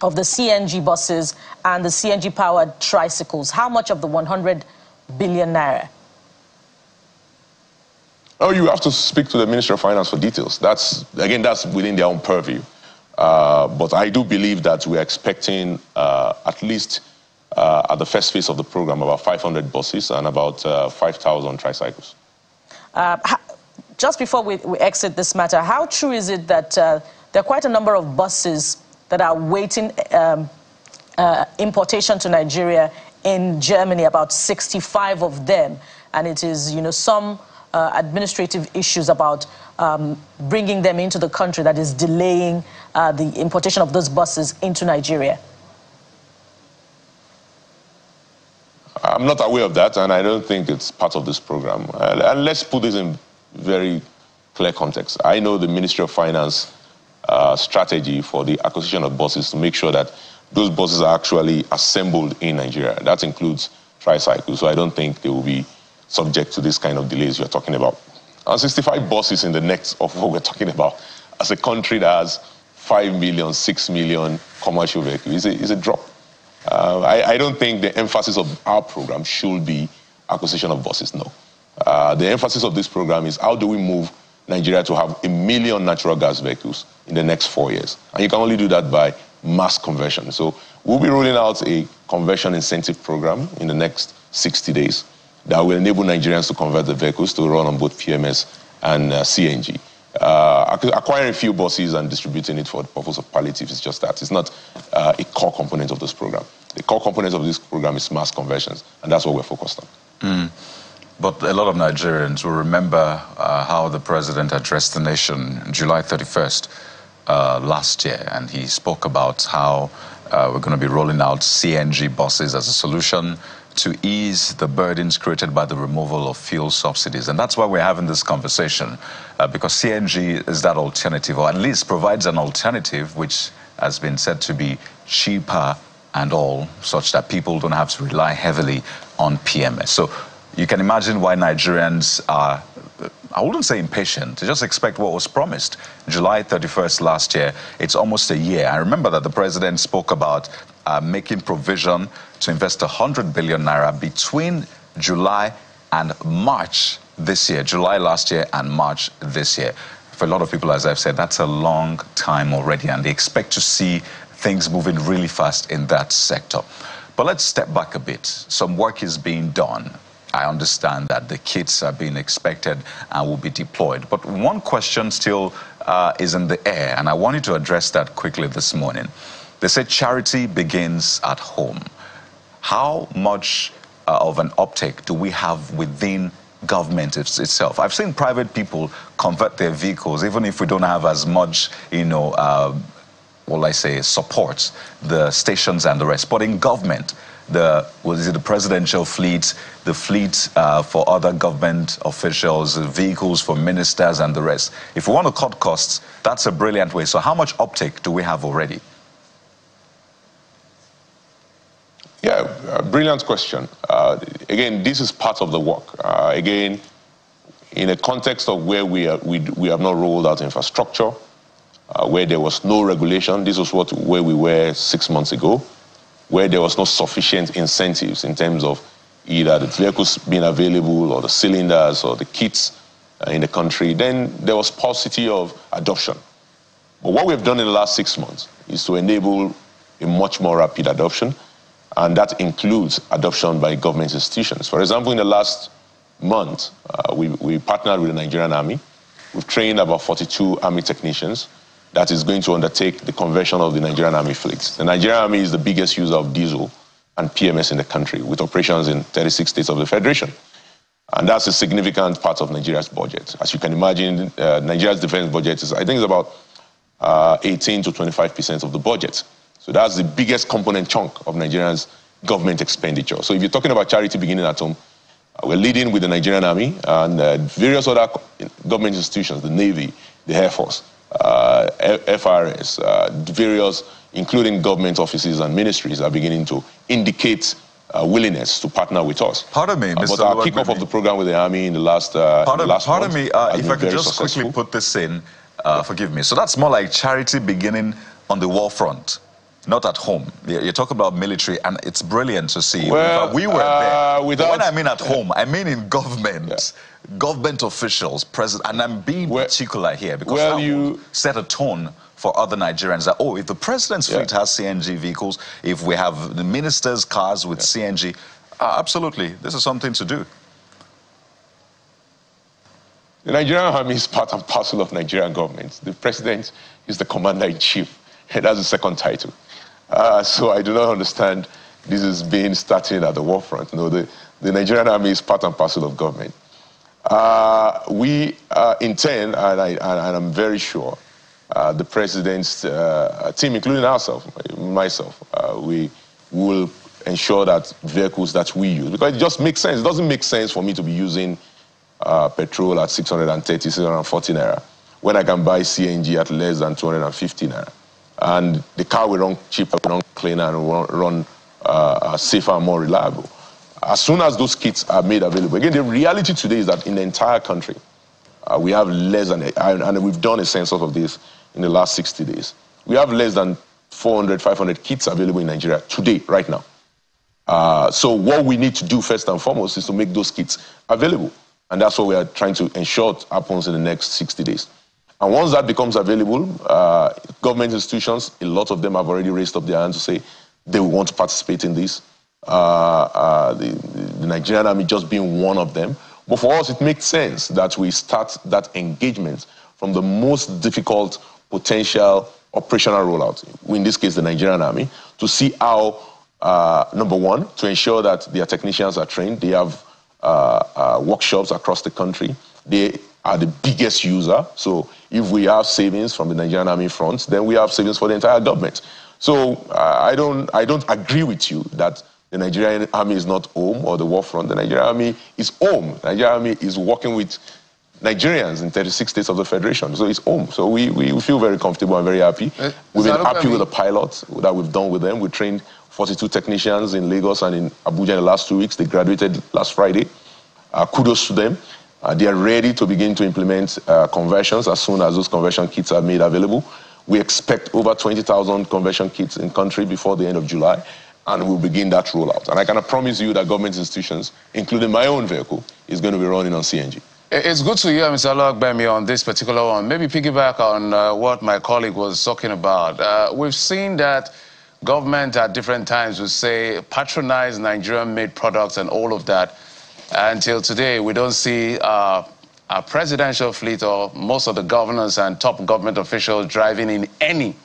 of the CNG buses and the CNG powered tricycles? How much of the 100 billion naira? Oh, you have to speak to the Minister of Finance for details. That's, again, that's within their own purview. Uh, but I do believe that we're expecting uh, at least uh, at the first phase of the program about 500 buses and about uh, 5,000 tricycles. Uh, just before we, we, exit this matter, how true is it that uh, there are quite a number of buses that are waiting um, importation to Nigeria in Germany, about 65 of them, and it is, you know, some uh, administrative issues about um, bringing them into the country that is delaying uh, the importation of those buses into Nigeria? I'm not aware of that, and I don't think it's part of this program. Uh, and let's put this in very clear context. I know the Ministry of Finance uh, strategy for the acquisition of buses to make sure that those buses are actually assembled in Nigeria. That includes tricycles, so I don't think they will be subject to this kind of delays you're talking about. And 65 buses in the next of what we're talking about as a country that has 5 million, 6 million commercial vehicles is a, is a drop. Uh, I, I, don't think the emphasis of our program should be acquisition of buses, no. Uh, the emphasis of this program is how do we move Nigeria to have a million natural gas vehicles in the next four years. And you can only do that by mass conversion. So we'll be rolling out a conversion incentive program in the next 60 days that will enable Nigerians to convert the vehicles to run on both PMS and uh, CNG. Uh, acquiring few buses and distributing it for the purpose of palliative is just that. It's not uh, a core component of this program. The core component of this program is mass conversions, and that's what we're focused on. Mm. But a lot of Nigerians will remember uh, how the president addressed the nation July 31st uh, last year, and he spoke about how uh, we're going to be rolling out CNG buses as a solution to ease the burdens created by the removal of fuel subsidies. And that's why we're having this conversation, uh, because CNG is that alternative, or at least provides an alternative which has been said to be cheaper and all, such that people don't have to rely heavily on PMS. So you can imagine why Nigerians are I wouldn't say impatient, just expect what was promised. July 31st last year, it's almost a year. I remember that the president spoke about uh, making provision to invest 100 billion naira between July and March this year, July last year and March this year. For a lot of people, as I've said, that's a long time already, and they expect to see things moving really fast in that sector. But let's step back a bit. Some work is being done. I understand that the kits are being expected and will be deployed. But one question still uh, is in the air, and I wanted to address that quickly this morning. They say charity begins at home. How much uh, of an uptake do we have within government itself? I've seen private people convert their vehicles, even if we don't have as much, you know, uh, will I say, support, the stations and the rest. But in government, the was it the presidential fleet, the fleet uh, for other government officials, vehicles for ministers and the rest. If we want to cut costs, that's a brilliant way. So how much uptake do we have already? Yeah, brilliant question. Uh, again, this is part of the work. Uh, again, in a context of where we, are, we, we have not rolled out infrastructure, uh, where there was no regulation, this was what, where we were six months ago where there was no sufficient incentives in terms of either the vehicles being available or the cylinders or the kits uh, in the country, then there was paucity of adoption. But what we've done in the last six months is to enable a much more rapid adoption, and that includes adoption by government institutions. For example, in the last month, uh, we, we partnered with the Nigerian Army. We've trained about 42 Army technicians that is going to undertake the conversion of the Nigerian Army fleet. The Nigerian Army is the biggest user of diesel and PMS in the country, with operations in 36 states of the Federation. And that's a significant part of Nigeria's budget. As you can imagine, uh, Nigeria's defense budget is, I think, it's about uh, 18 to 25 percent of the budget. So that's the biggest component chunk of Nigeria's government expenditure. So if you're talking about charity beginning at home, uh, we're leading with the Nigerian Army and uh, various other government institutions, the Navy, the Air Force, uh, FRS, uh, various, including government offices and ministries, are beginning to indicate uh, willingness to partner with us. Pardon me, uh, Mr. But our kickoff of the program with the Army in the last, uh, pardon, the last pardon month me, uh, if I could just successful. quickly put this in, uh, forgive me. So that's more like charity beginning on the war front, not at home. You- You're about military, and it's brilliant to see. Well, we were uh, there. Without- when I mean at home, I mean in government, government officials, president, and I'm being particular here because well, that would set a tone for other Nigerians that, oh, if the president's fleet has CNG vehicles, if we have the minister's cars with CNG, uh, absolutely, this is something to do. The Nigerian Army is part and parcel of Nigerian government. The president is the commander in chief. That's the second title. Uh, so I do not understand this is being started at the war front. No, the, the Nigerian Army is part and parcel of government. Uh, we uh, intend, and, I, and I'm very sure, uh, the president's uh, team, including ourselves, myself, uh, we will ensure that vehicles that we use, because it just makes sense. It doesn't make sense for me to be using uh, petrol at 630, 640 naira when I can buy CNG at less than 250 naira. And the car will run cheaper, run cleaner, and run, run uh, safer and more reliable. As soon as those kits are made available, again, the reality today is that in the entire country, uh, we have less than, and and we've done a census of this in the last 60 days. We have less than 400, 500 kits available in Nigeria today, right now. Uh, so what we need to do first and foremost is to make those kits available. And that's what we are trying to ensure happens in the next 60 days. And once that becomes available, uh, government institutions, a lot of them have already raised up their hands to say they want to participate in this. Uh, uh, the, the Nigerian army just being one of them. But for us, it makes sense that we start that engagement from the most difficult potential operational rollout, in this case, the Nigerian army, to see how, uh, number one, to ensure that their technicians are trained. They have uh, uh, workshops across the country. They are the biggest user. So if we have savings from the Nigerian Army front, then we have savings for the entire government. So uh, I don't I don't agree with you that the Nigerian Army is not home or the war front. The Nigerian Army is home. The Nigerian Army is working with Nigerians in 36 states of the Federation. So it's home. So we, we feel very comfortable and very happy. We've been happy with the pilots that we've done with them. We trained 42 technicians in Lagos and in Abuja in the last two weeks. They graduated last Friday. Uh, kudos to them. Uh, they are ready to begin to implement uh, conversions as soon as those conversion kits are made available. We expect over 20,000 conversion kits in country before the end of July, and we'll begin that rollout. And I can promise you that government institutions, including my own vehicle, is going to be running on CNG. It's good to hear Mr. Oluwagbemi on this particular one. Maybe piggyback on uh, what my colleague was talking about. Uh, we've seen that government at different times would say patronize Nigerian-made products and all of that. Until today, we don't see uh, a presidential fleet or most of the governors and top government officials driving in any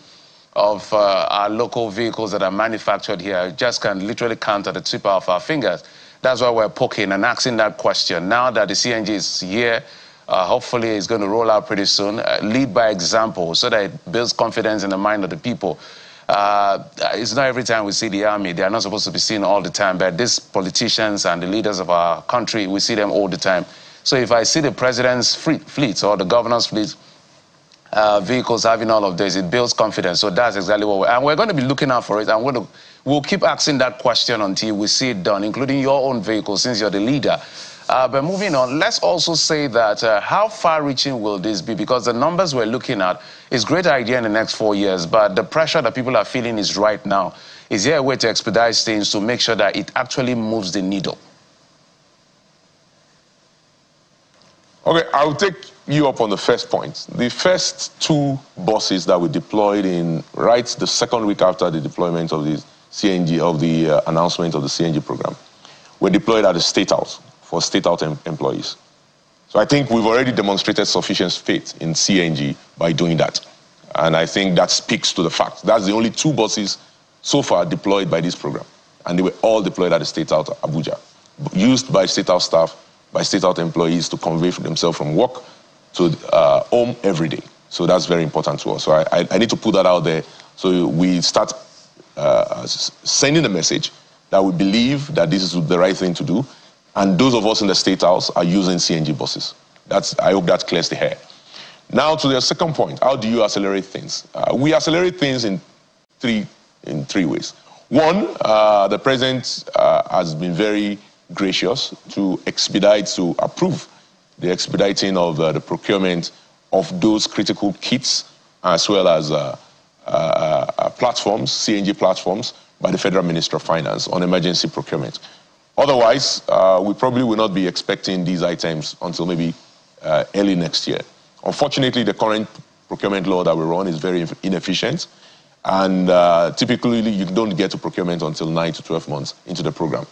of uh, our local vehicles that are manufactured here. Just can literally count at the tip of our fingers. That's why we're poking and asking that question. Now that the CNG is here, uh, hopefully it's going to roll out pretty soon. Uh, lead by example so that it builds confidence in the mind of the people. Uh, it's not every time we see the army. They are not supposed to be seen all the time. But these politicians and the leaders of our country, we see them all the time. So if I see the president's fleet, or the governor's fleet, uh, vehicles having all of this, it builds confidence. So that's exactly what we're, and we're going to be looking out for it. And we'll keep asking that question until we see it done, including your own vehicle, since you're the leader. Uh, but moving on, let's also say that uh, how far-reaching will this be? Because the numbers we're looking at is great idea in the next four years, but the pressure that people are feeling is right now. Is there a way to expedite things to make sure that it actually moves the needle? Okay, I'll take you up on the first point. The first two buses that we deployed in right the second week after the deployment of the CNG of the uh, announcement of the CNG program were deployed at the state house for state house em employees. So I think we've already demonstrated sufficient faith in CNG by doing that. And I think that speaks to the fact. That's the only two buses so far deployed by this program. And they were all deployed at the state house Abuja, used by state house staff, by state house employees to convey themselves from work to uh, home every day. So that's very important to us. So I, I, need to put that out there so we start uh, sending a message that we believe that this is the right thing to do and those of us in the State House are using CNG buses. That's, I hope that clears the hair. Now to the second point, how do you accelerate things? Uh, we accelerate things in three, in three ways. One, uh, the president uh, has been very gracious to expedite, to approve the expediting of uh, the procurement of those critical kits as well as uh, uh, platforms, CNG platforms, by the Federal Minister of Finance on emergency procurement. Otherwise, uh, we probably will not be expecting these items until maybe uh, early next year. Unfortunately, the current procurement law that we run is very inefficient, and uh, typically you don't get to procurement until 9 to 12 months into the program.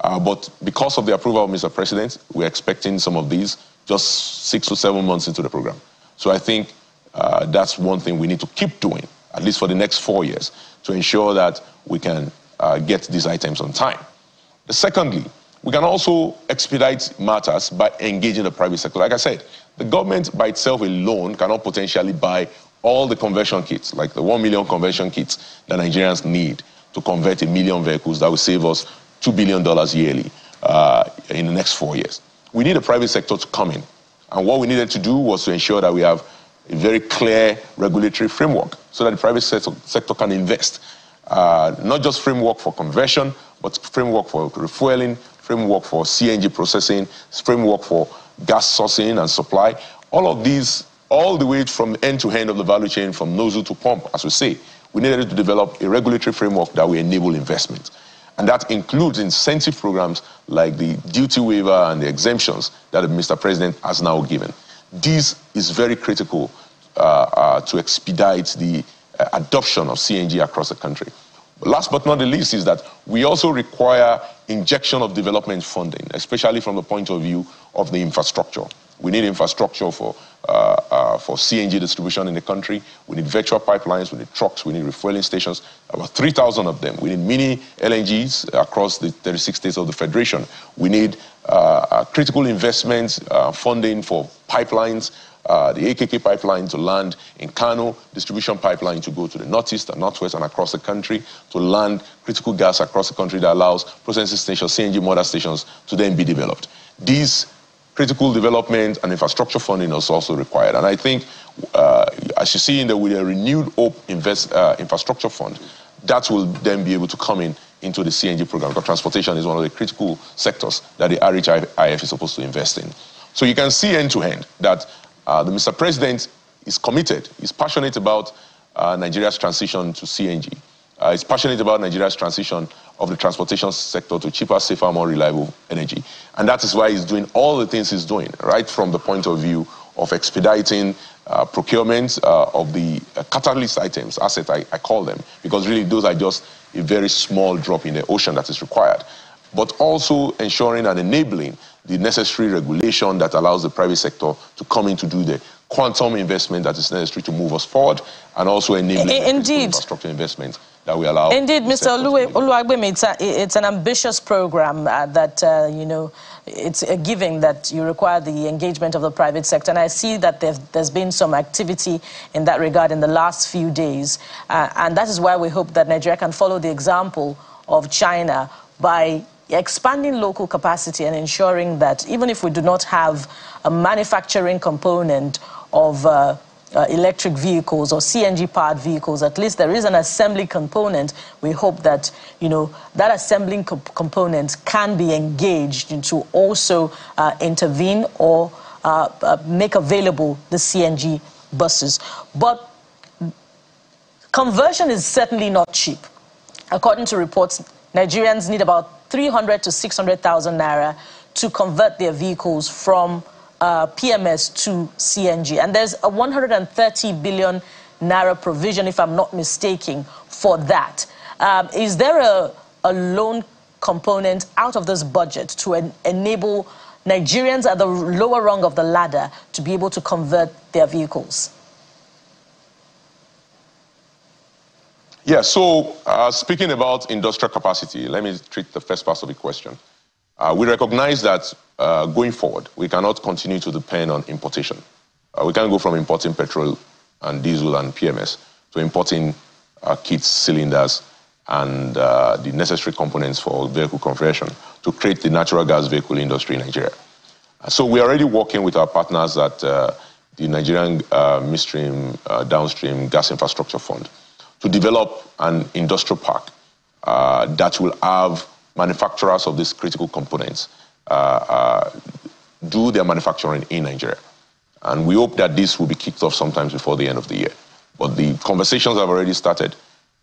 Uh, but because of the approval of Mr. President, we're expecting some of these just six to seven months into the program. So I think uh, that's one thing we need to keep doing, at least for the next four years, to ensure that we can uh, get these items on time. Secondly, we can also expedite matters by engaging the private sector. Like I said, the government by itself alone cannot potentially buy all the conversion kits, like the 1 million conversion kits that Nigerians need to convert a million vehicles that will save us $2 billion yearly uh, in the next four years. We need the private sector to come in. And what we needed to do was to ensure that we have a very clear regulatory framework so that the private sector, sector can invest. Uh, not just framework for conversion, but framework for refueling, framework for CNG processing, framework for gas sourcing and supply. All of these, all the way from end to end of the value chain, from nozzle to pump, as we say, we needed to develop a regulatory framework that will enable investment. And that includes incentive programs like the duty waiver and the exemptions that Mr. President has now given. This is very critical uh, uh, to expedite the uh, adoption of CNG across the country. Last but not the least is that we also require injection of development funding, especially from the point of view of the infrastructure. We need infrastructure for, uh, uh, for CNG distribution in the country. We need virtual pipelines, we need trucks, we need refueling stations, about 3,000 of them. We need mini LNGs across the 36 states of the Federation. We need uh, critical investments, uh, funding for pipelines, uh, the AKK pipeline to land in Kano, distribution pipeline to go to the northeast and northwest and across the country to land critical gas across the country that allows processing stations, CNG mother stations to then be developed. These critical development and infrastructure funding is also required. And I think, uh, as you see in the with a renewed Hope invest, uh, infrastructure fund, that will then be able to come in into the CNG program because transportation is one of the critical sectors that the RHIF is supposed to invest in. So you can see end to end that uh, the Mr. President is committed, he's passionate about uh, Nigeria's transition to CNG. Uh, he's passionate about Nigeria's transition of the transportation sector to cheaper, safer, more reliable energy. And that is why he's doing all the things he's doing, right from the point of view of expediting uh, procurement uh, of the uh, catalyst items, asset I, I, call them, because really those are just a very small drop in the ocean that is required. But also ensuring and enabling the necessary regulation that allows the private sector to come in to do the quantum investment that is necessary to move us forward and also enabling Indeed. infrastructure investment that we allow. Indeed, Mr. Oluwagbemi, it's, it's an ambitious program uh, that, uh, you know, it's a giving that you require the engagement of the private sector. And I see that there's been some activity in that regard in the last few days. Uh, and that is why we hope that Nigeria can follow the example of China by expanding local capacity and ensuring that even if we do not have a manufacturing component of uh, uh, electric vehicles or CNG-powered vehicles, at least there is an assembly component. We hope that, you know, that assembling co component can be engaged to also uh, intervene or uh, uh make available the CNG buses. But conversion is certainly not cheap. According to reports, Nigerians need about 300 to 600,000 naira to convert their vehicles from uh, PMS to CNG. And there's a 130 billion naira provision, if I'm not mistaken, for that. Um, is there a, a loan component out of this budget to en enable Nigerians at the lower rung of the ladder to be able to convert their vehicles? Yeah, so uh, speaking about industrial capacity, let me treat the first part of the question. Uh, we recognize that uh, going forward, we cannot continue to depend on importation. Uh, we can't go from importing petrol and diesel and PMS to importing uh, kits, cylinders, and uh, the necessary components for vehicle conversion to create the natural gas vehicle industry in Nigeria. So we're already working with our partners at the Nigerian Midstream Downstream Gas Infrastructure Fund to develop an industrial park uh, that will have manufacturers of these critical components uh, uh, do their manufacturing in Nigeria. And we hope that this will be kicked off sometimes before the end of the year. But the conversations have already started.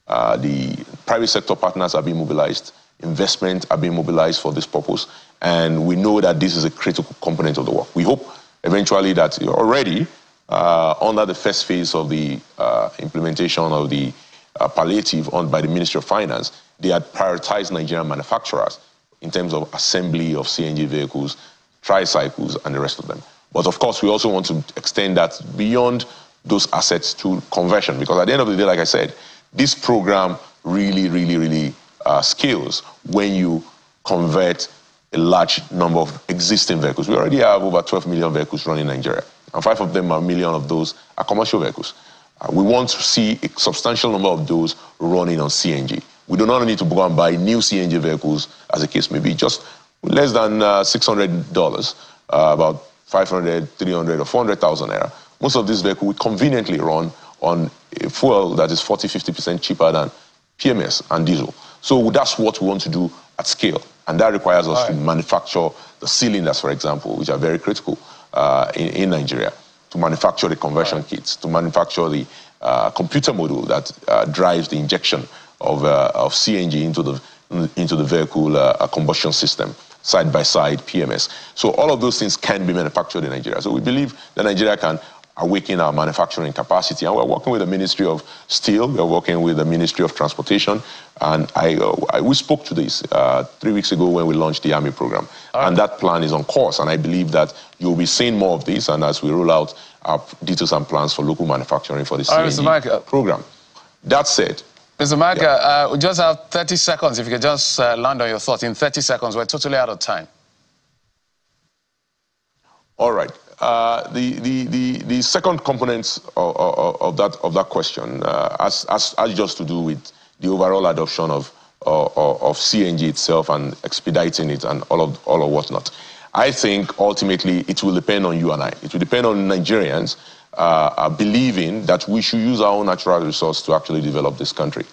Uh, the private sector partners have been mobilized, investment are been mobilized for this purpose, and we know that this is a critical component of the work. We hope eventually that already uh, under the first phase of the uh, implementation of the uh, palliative owned by the Ministry of Finance, they had prioritized Nigerian manufacturers in terms of assembly of CNG vehicles, tricycles, and the rest of them. But of course, we also want to extend that beyond those assets to conversion, because at the end of the day, like I said, this program really, really, really uh, scales when you convert a large number of existing vehicles. We already have over 12 million vehicles running in Nigeria, and five of them, a million of those, are commercial vehicles. Uh, we want to see a substantial number of those running on CNG. We do not need to go and buy new CNG vehicles, as the case may be, just less than uh, $600, uh, about 500, 300, or 400,000 naira. Most of these vehicles would conveniently run on a fuel that is 40, 50% cheaper than PMS and diesel. So that's what we want to do at scale. And that requires us right. to manufacture the cylinders, for example, which are very critical uh, in, in Nigeria to manufacture the conversion kits, to manufacture the uh, computer module that uh, drives the injection of, uh, of CNG into the, into the vehicle uh, combustion system, side by side PMS. So all of those things can be manufactured in Nigeria. So we believe that Nigeria can awaken our manufacturing capacity. And we're working with the Ministry of Steel, we're working with the Ministry of Transportation, and I, uh, I we spoke to this uh, three weeks ago when we launched the Army program. Right. And that plan is on course, and I believe that you'll be seeing more of this, and as we roll out our details and plans for local manufacturing for the CNG right, program. That said, Mr. Mike, yeah. uh, we just have 30 seconds. If you could just uh, land on your thoughts in 30 seconds. We're totally out of time. All right. Uh, the, the, the, the, second component of, of, of, that, of that question uh, has, has, has, just to do with the overall adoption of, of, of, CNG itself and expediting it and all of, all of whatnot. I think ultimately it will depend on you and I. It will depend on Nigerians uh, believing that we should use our own natural resource to actually develop this country.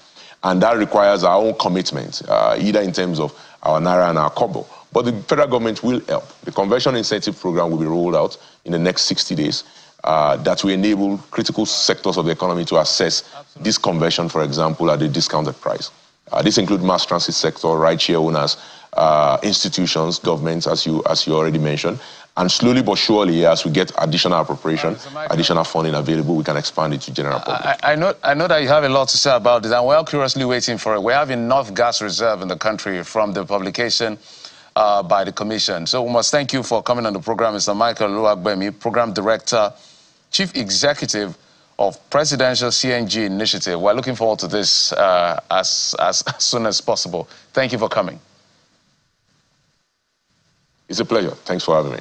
And that requires our own commitment, uh, either in terms of our Naira and our Kobo. But the federal government will help. The conversion incentive program will be rolled out in the next 60 days. Uh, that will enable critical sectors of the economy to access Absolutely. this conversion, for example, at a discounted price. Uh, this includes mass transit sector, rideshare owners, uh, institutions, governments, as you as you already mentioned. And slowly but surely, as we get additional appropriation, additional funding available, we can expand it to general public. I, I, know, I know that you have a lot to say about this, and we're curiously waiting for it. We have enough gas reserve in the country from the publication uh, by the Commission. So we must thank you for coming on the program, Mr. Michael Oluwagbemi, Program Director, Chief Executive of Presidential CNG Initiative. We're looking forward to this uh, as, as, as soon as possible. Thank you for coming. It's a pleasure. Thanks for having me.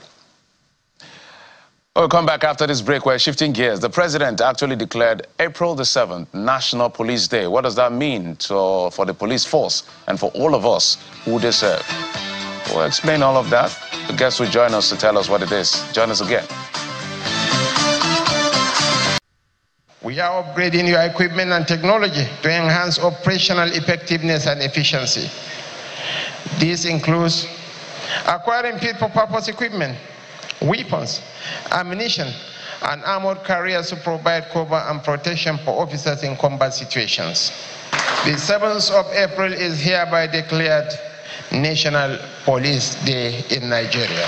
We'll come back after this break. We're shifting gears. The president actually declared April the 7th National Police Day. What does that mean to, for the police force and for all of us who they serve? We'll explain all of that. The guests will join us to tell us what it is. Join us again. We are upgrading your equipment and technology to enhance operational effectiveness and efficiency. This includes acquiring people purpose equipment, weapons, ammunition, and armored carriers to provide cover and protection for officers in combat situations. The 7th of April is hereby declared National Police Day in Nigeria.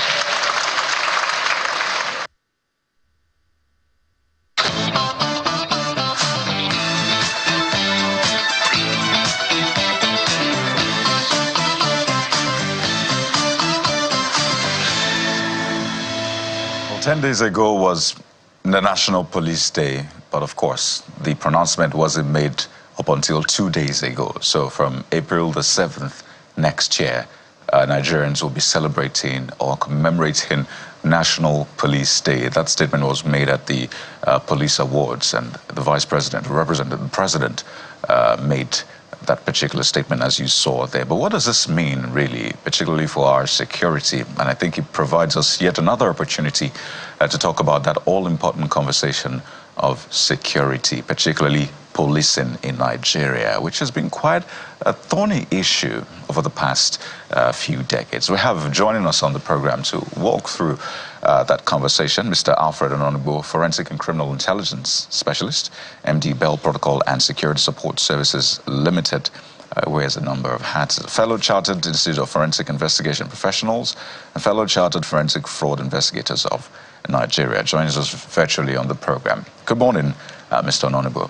Well, Ten days ago was the National Police Day, but of course, the pronouncement wasn't made up until two days ago. So from April the 7th next year, uh, Nigerians will be celebrating or commemorating National Police Day. That statement was made at the uh, Police Awards, and the Vice President, who represented the President, uh, made that particular statement as you saw there. But what does this mean, really, particularly for our security? And I think it provides us yet another opportunity uh, to talk about that all important conversation of security, particularly policing in Nigeria, which has been quite a thorny issue over the past uh, few decades. We have joining us on the program to walk through uh, that conversation Mr. Alfred Ononugbo, Forensic and Criminal Intelligence Specialist, MD Bell Protocol and Security Support Services Limited. Uh, wears a number of hats. Fellow Chartered Institute of Forensic Investigation Professionals and fellow Chartered Forensic Fraud Investigators of Nigeria. Joins us virtually on the program. Good morning, uh, Mr. Ononugbo.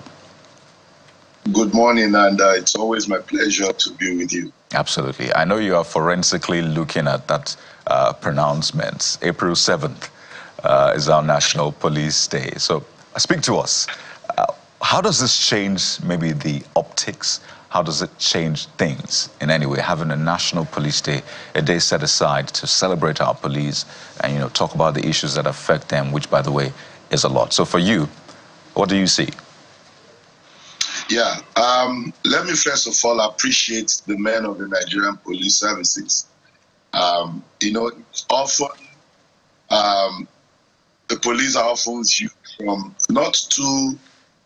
Good morning, and uh, it's always my pleasure to be with you. Absolutely. I know you are forensically looking at that uh, pronouncement. April 7th uh, is our National Police Day. So speak to us. Uh, how does this change maybe the optics how does it change things in any way? Having a National Police Day, a day set aside to celebrate our police and you know talk about the issues that affect them, which by the way is a lot. So for you, what do you see? Yeah, um, let me first of all appreciate the men of the Nigerian Police Services. Um, you know, often um, the police are often viewed from not too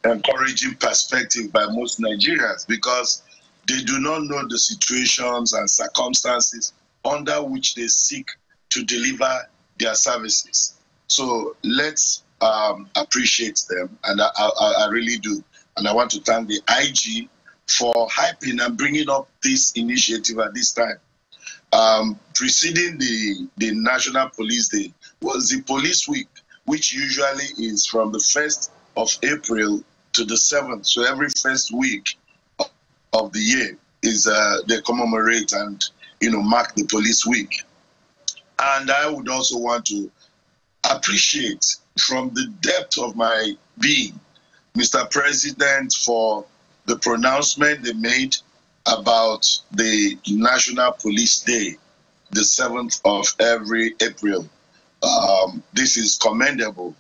encouraging perspective by most Nigerians because they do not know the situations and circumstances under which they seek to deliver their services. So let's um, appreciate them, and I, I, I, really do. And I want to thank the IG for hyping and bringing up this initiative at this time. Um, preceding the, the National Police Day was the Police Week, which usually is from the 1st of April to the 7th. So every first week of the year is uh, they commemorate and you know mark the police week. And I would also want to appreciate from the depth of my being, Mr. President, for the pronouncement they made about the National Police Day, the 7th of every April. Um, this is commendable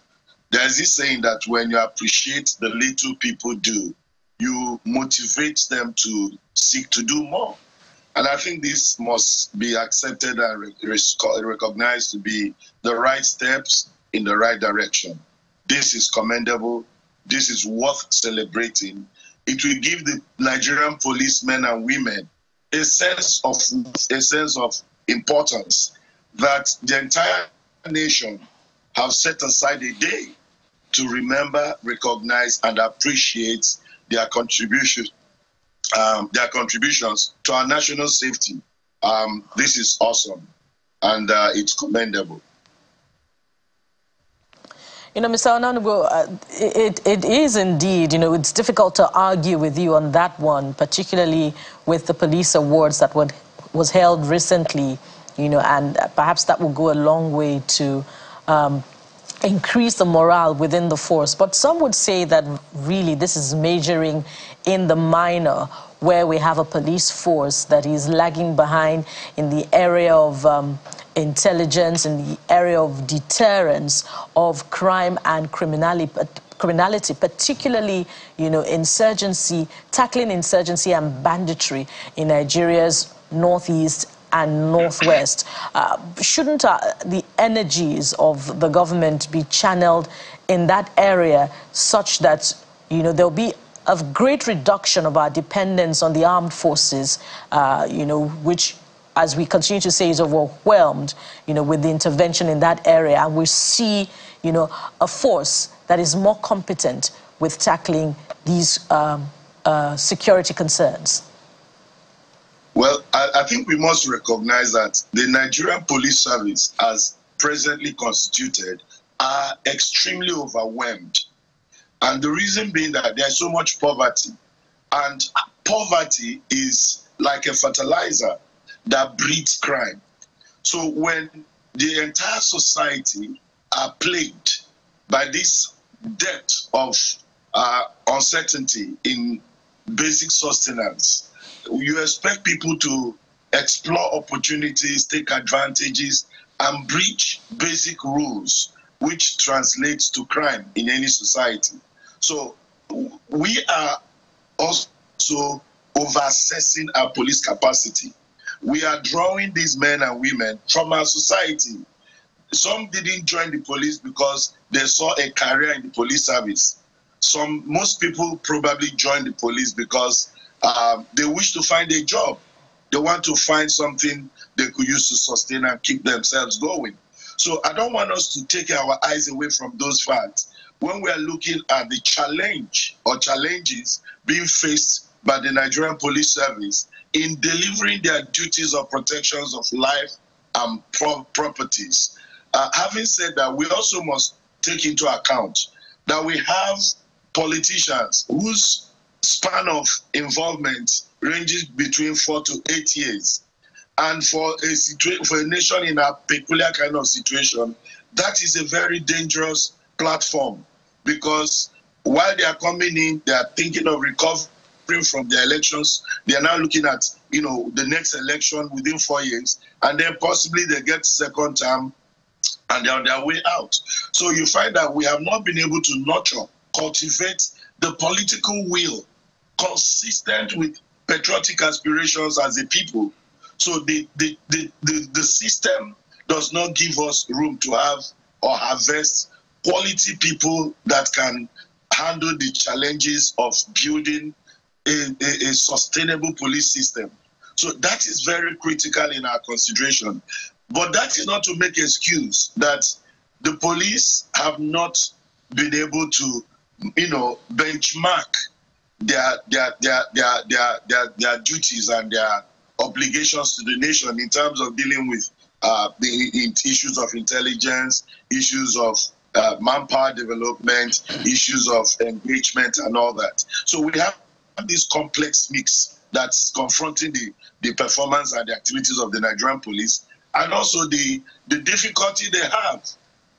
there's this saying that when you appreciate the little people do, you motivate them to seek to do more. And I think this must be accepted and recognized to be the right steps in the right direction. This is commendable. This is worth celebrating. It will give the Nigerian policemen and women a sense of a sense of importance that the entire nation have set aside a day to remember, recognize, and appreciate their contribution, um, their contributions to our national safety. Um, this is awesome, and uh, it's commendable. You know, Mr. Ononugbo, uh, it, it is indeed, you know, it's difficult to argue with you on that one, particularly with the police awards that would, was held recently, you know, and perhaps that will go a long way to um, increase the morale within the force. But some would say that really this is majoring in the minor, where we have a police force that is lagging behind in the area of um, intelligence, in the area of deterrence of crime and criminality particularly, you know, insurgency, tackling insurgency and banditry in Nigeria's northeast and Northwest. Uh, shouldn't uh, the energies of the government be channeled in that area such that, you know, there'll be a great reduction of our dependence on the armed forces, uh, you know, which as we continue to say, is overwhelmed, you know, with the intervention in that area. And we see, you know, a force that is more competent with tackling these um, uh, security concerns. Well, I, I, think we must recognize that the Nigerian police service, as presently constituted, are extremely overwhelmed. And the reason being that there's so much poverty. And poverty is like a fertilizer that breeds crime. So when the entire society are plagued by this depth of uh, uncertainty in basic sustenance. You expect people to explore opportunities, take advantages, and breach basic rules, which translates to crime in any society. So we are also over assessing our police capacity. We are drawing these men and women from our society. Some didn't join the police because they saw a career in the police service. Some, most people probably joined the police because um, they wish to find a job. They want to find something they could use to sustain and keep themselves going. So I don't want us to take our eyes away from those facts when we are looking at the challenge or challenges being faced by the Nigerian Police Service in delivering their duties of protections of life and pro- properties. Uh, having said that, we also must take into account that we have politicians whose span of involvement ranges between four to eight years. And for a situa- for a nation in a peculiar kind of situation, that is a very dangerous platform because while they are coming in, they are thinking of recovering from their elections. They are now looking at you know the next election within four years, and then possibly they get second term, and they're on their way out. So you find that we have not been able to nurture, cultivate the political will consistent with patriotic aspirations as a people. So the the, the, the, the system does not give us room to have or harvest quality people that can handle the challenges of building a, a, a, sustainable police system. So that is very critical in our consideration. But that is not to make excuse that the police have not been able to, you know, benchmark their their their their their their, their duties and their obligations to the nation in terms of dealing with uh, the issues of intelligence, issues of uh, manpower development, issues of engagement, and all that. So we have this complex mix that's confronting the, the performance and the activities of the Nigerian police, and also the, the difficulty they have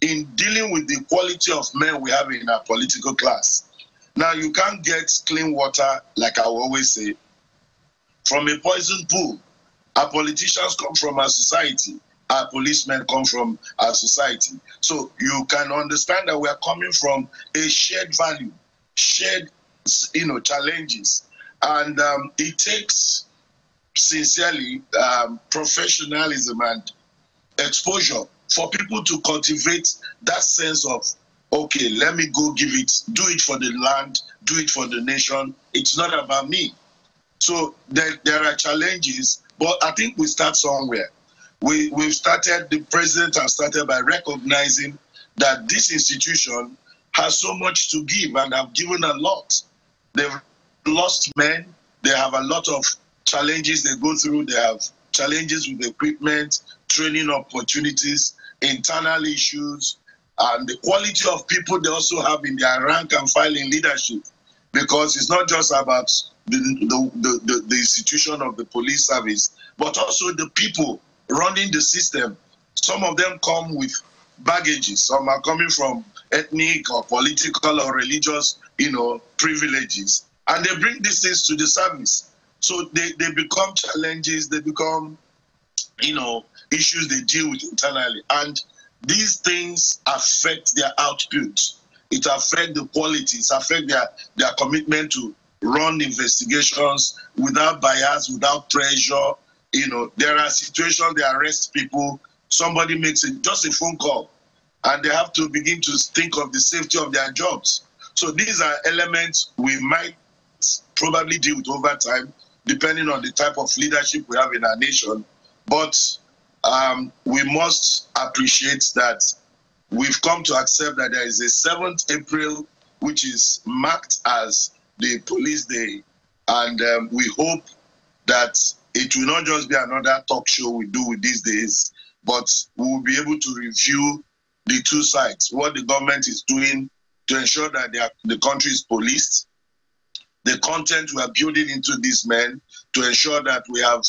in dealing with the quality of men we have in our political class. Now, you can't get clean water, like I always say, from a poison pool. Our politicians come from our society our policemen come from our society. So you can understand that we are coming from a shared value, shared, you know, challenges, and um, it takes sincerely um, professionalism and exposure for people to cultivate that sense of okay, let me go give it, do it for the land, do it for the nation. It's not about me. So there, there are challenges, but I think we start somewhere we, we've started, the president has started by recognizing that this institution has so much to give and have given a lot. They've lost men, they have a lot of challenges they go through, they have challenges with equipment, training opportunities, internal issues, and the quality of people they also have in their rank and file in leadership. Because it's not just about the, the, the, the institution of the police service, but also the people running the system. Some of them come with baggages. Some are coming from ethnic or political or religious, you know, privileges. And they bring these things to the service. So they, they become challenges, they become, you know, issues they deal with internally. And these things affect their output. It affects the quality, it affects their, their commitment to run investigations without bias, without pressure, you know, there are situations they arrest people. Somebody makes it just a phone call, and they have to begin to think of the safety of their jobs. So these are elements we might probably deal with over time, depending on the type of leadership we have in our nation. But um, we must appreciate that we've come to accept that there is a 7th April, which is marked as the police day. And um, we hope that it will not just be another talk show we do with these days, but we will be able to review the two sides, what the government is doing to ensure that are, the country is policed, the content we are building into these men to ensure that we have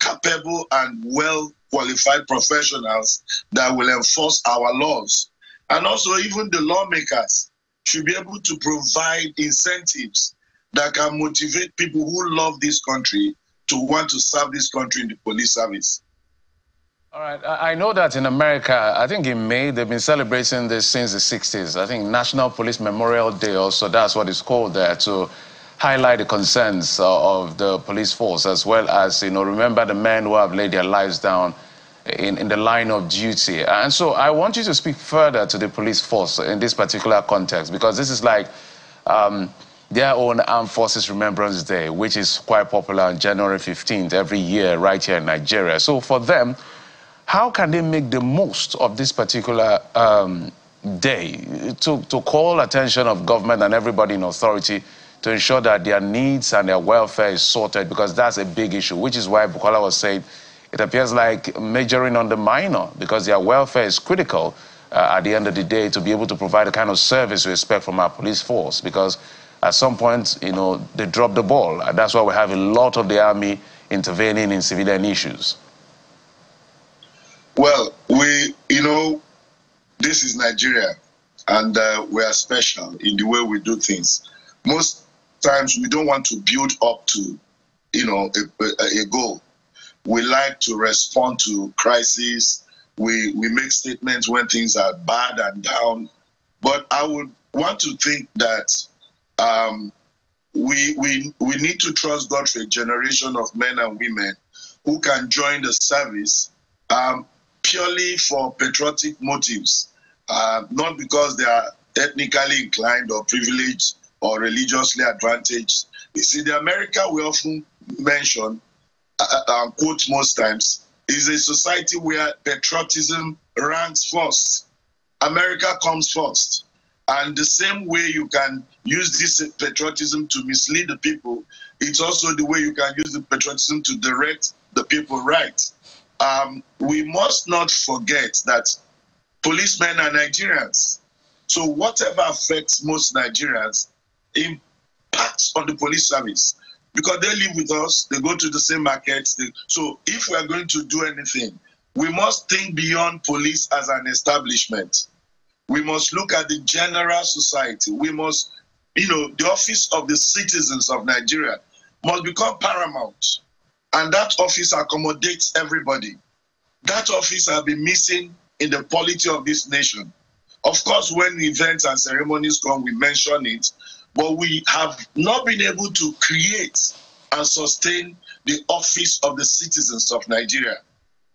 capable and well qualified professionals that will enforce our laws. And also, even the lawmakers should be able to provide incentives that can motivate people who love this country to want to serve this country in the police service. All right. I know that in America, I think in May, they've been celebrating this since the 60s. I think National Police Memorial Day also, that's what it's called there, to highlight the concerns of the police force, as well as, you know, remember the men who have laid their lives down in, in the line of duty. And so I want you to speak further to the police force in this particular context, because this is like um, their own Armed Forces Remembrance Day, which is quite popular on January 15th every year right here in Nigeria. So for them, how can they make the most of this particular um, day to, to call attention of government and everybody in authority to ensure that their needs and their welfare is sorted because that's a big issue, which is why Bukola was saying it appears like majoring on the minor because their welfare is critical uh, at the end of the day to be able to provide the kind of service we expect from our police force because at some point, you know, they drop the ball. That's why we have a lot of the army intervening in civilian issues. Well, we, you know, this is Nigeria, and uh, we are special in the way we do things. Most times, we don't want to build up to, you know, a, a goal. We like to respond to crises. We we make statements when things are bad and down. But I would want to think that um, we we we need to trust God for a generation of men and women who can join the service um, purely for patriotic motives, uh, not because they are ethnically inclined or privileged or religiously advantaged. You see, the America we often mention uh, uh, and quote most times is a society where patriotism ranks first. America comes first. And the same way you can use this patriotism to mislead the people, it's also the way you can use the patriotism to direct the people right um, we must not forget that policemen are Nigerians. So whatever affects most Nigerians impacts on the police service because they live with us, they go to the same markets. They, so if we are going to do anything, we must think beyond police as an establishment. We must look at the general society. We must, you know, the office of the citizens of Nigeria must become paramount. And that office accommodates everybody. That office has been missing in the polity of this nation. Of course, when events and ceremonies come, we mention it, but we have not been able to create and sustain the office of the citizens of Nigeria.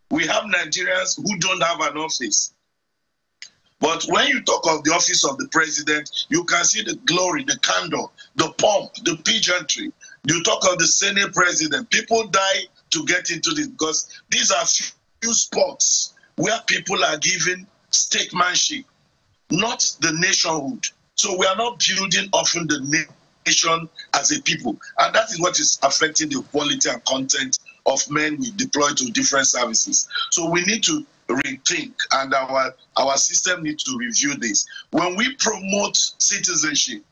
We have Nigerians who don't have an office. But when you talk of the office of the president, you can see the glory, the candor, the pomp, the pageantry, you talk of the Senate president. People die to get into this because these are few spots where people are given statesmanship, not the nationhood. So we are not building often the nation as a people. And that is what is affecting the quality and content of men we deploy to different services. So we need to rethink and our our system needs to review this. When we promote citizenship,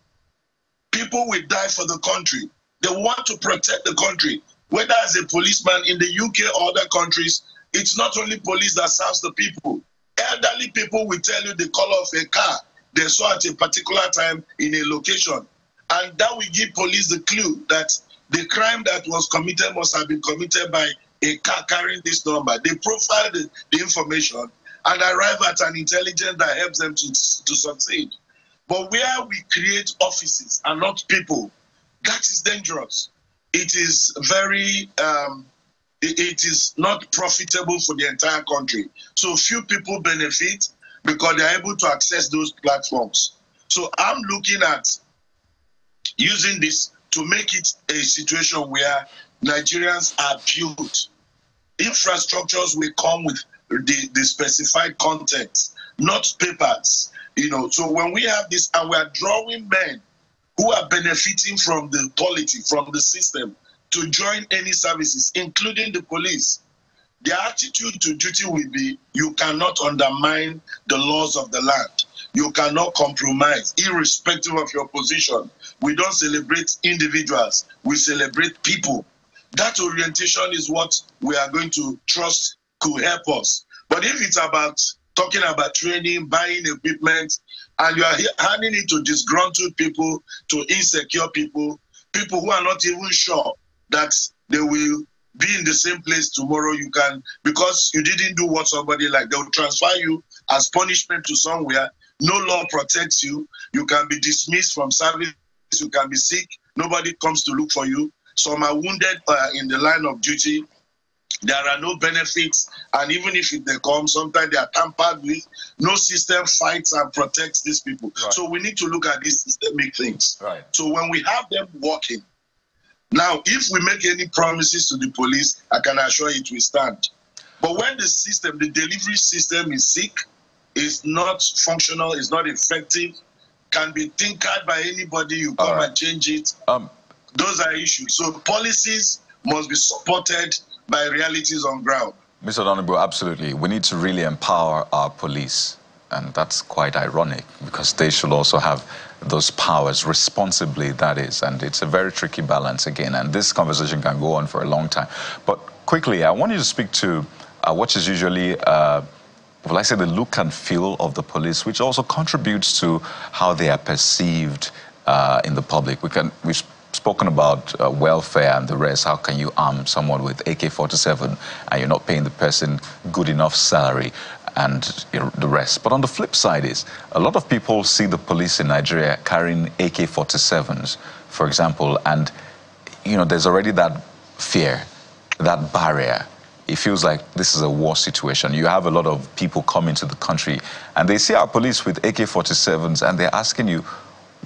people will die for the country. They want to protect the country. Whether as a policeman in the UK or other countries, it's not only police that serves the people. Elderly people will tell you the color of a car they saw at a particular time in a location. And that will give police the clue that the crime that was committed must have been committed by a car carrying this number. They profile the, the information and arrive at an intelligence that helps them to, to succeed. But where we create offices and not people, that is dangerous. It is very, um, it, it is not profitable for the entire country. So few people benefit because they're able to access those platforms. So I'm looking at using this to make it a situation where Nigerians are built. Infrastructures will come with the, the specified content, not papers. You know, so when we have this and we are drawing men who are benefiting from the polity, from the system, to join any services, including the police. Their attitude to duty will be you cannot undermine the laws of the land. You cannot compromise, irrespective of your position. We don't celebrate individuals, we celebrate people. That orientation is what we are going to trust could help us. But if it's about talking about training, buying equipment, and you are handing it to disgruntled people, to insecure people, people who are not even sure that they will be in the same place tomorrow. You can, because you didn't do what somebody like, they'll transfer you as punishment to somewhere. No law protects you. You can be dismissed from service. You can be sick. Nobody comes to look for you. Some are wounded uh, in the line of duty. There are no benefits, and even if they come, sometimes they are tampered with. No system fights and protects these people. Right. So we need to look at these systemic things. Right. So when we have them working, now if we make any promises to the police, I can assure you it will stand. But when the system, the delivery system is sick, is not functional, is not effective, can be tinkered by anybody, you come right. and change it. Um, Those are issues. So policies must be supported by realities on ground. Mr. Ononugbo, absolutely. We need to really empower our police. And that's quite ironic because they should also have those powers responsibly, that is. And it's a very tricky balance again. And this conversation can go on for a long time. But quickly, I want you to speak to uh, what is usually, uh, well, I say the look and feel of the police, which also contributes to how they are perceived uh, in the public. We can, we spoken about uh, welfare and the rest. How can you arm someone with AK-47 and you're not paying the person good enough salary and the rest? But on the flip side is a lot of people see the police in Nigeria carrying AK-47s, for example, and you know there's already that fear, that barrier. It feels like this is a war situation. You have a lot of people coming to the country and they see our police with AK-47s and they're asking you,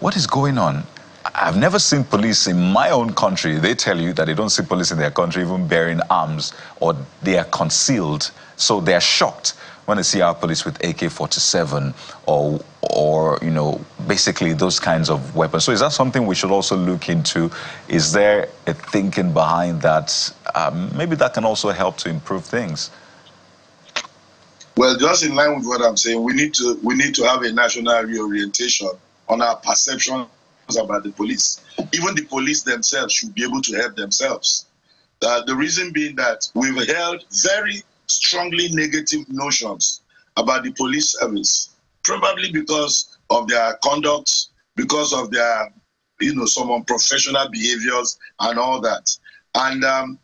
what is going on? I've never seen police in my own country. They tell you that they don't see police in their country even bearing arms or they are concealed. So they're shocked when they see our police with AK-47 or, or, you know, basically those kinds of weapons. So is that something we should also look into? Is there a thinking behind that? Um, maybe that can also help to improve things. Well, just in line with what I'm saying, we need to we need to have a national reorientation on our perception about the police. Even the police themselves should be able to help themselves. Uh, the reason being that we've held very strongly negative notions about the police service, probably because of their conduct, because of their, you know, some unprofessional behaviors and all that. And um,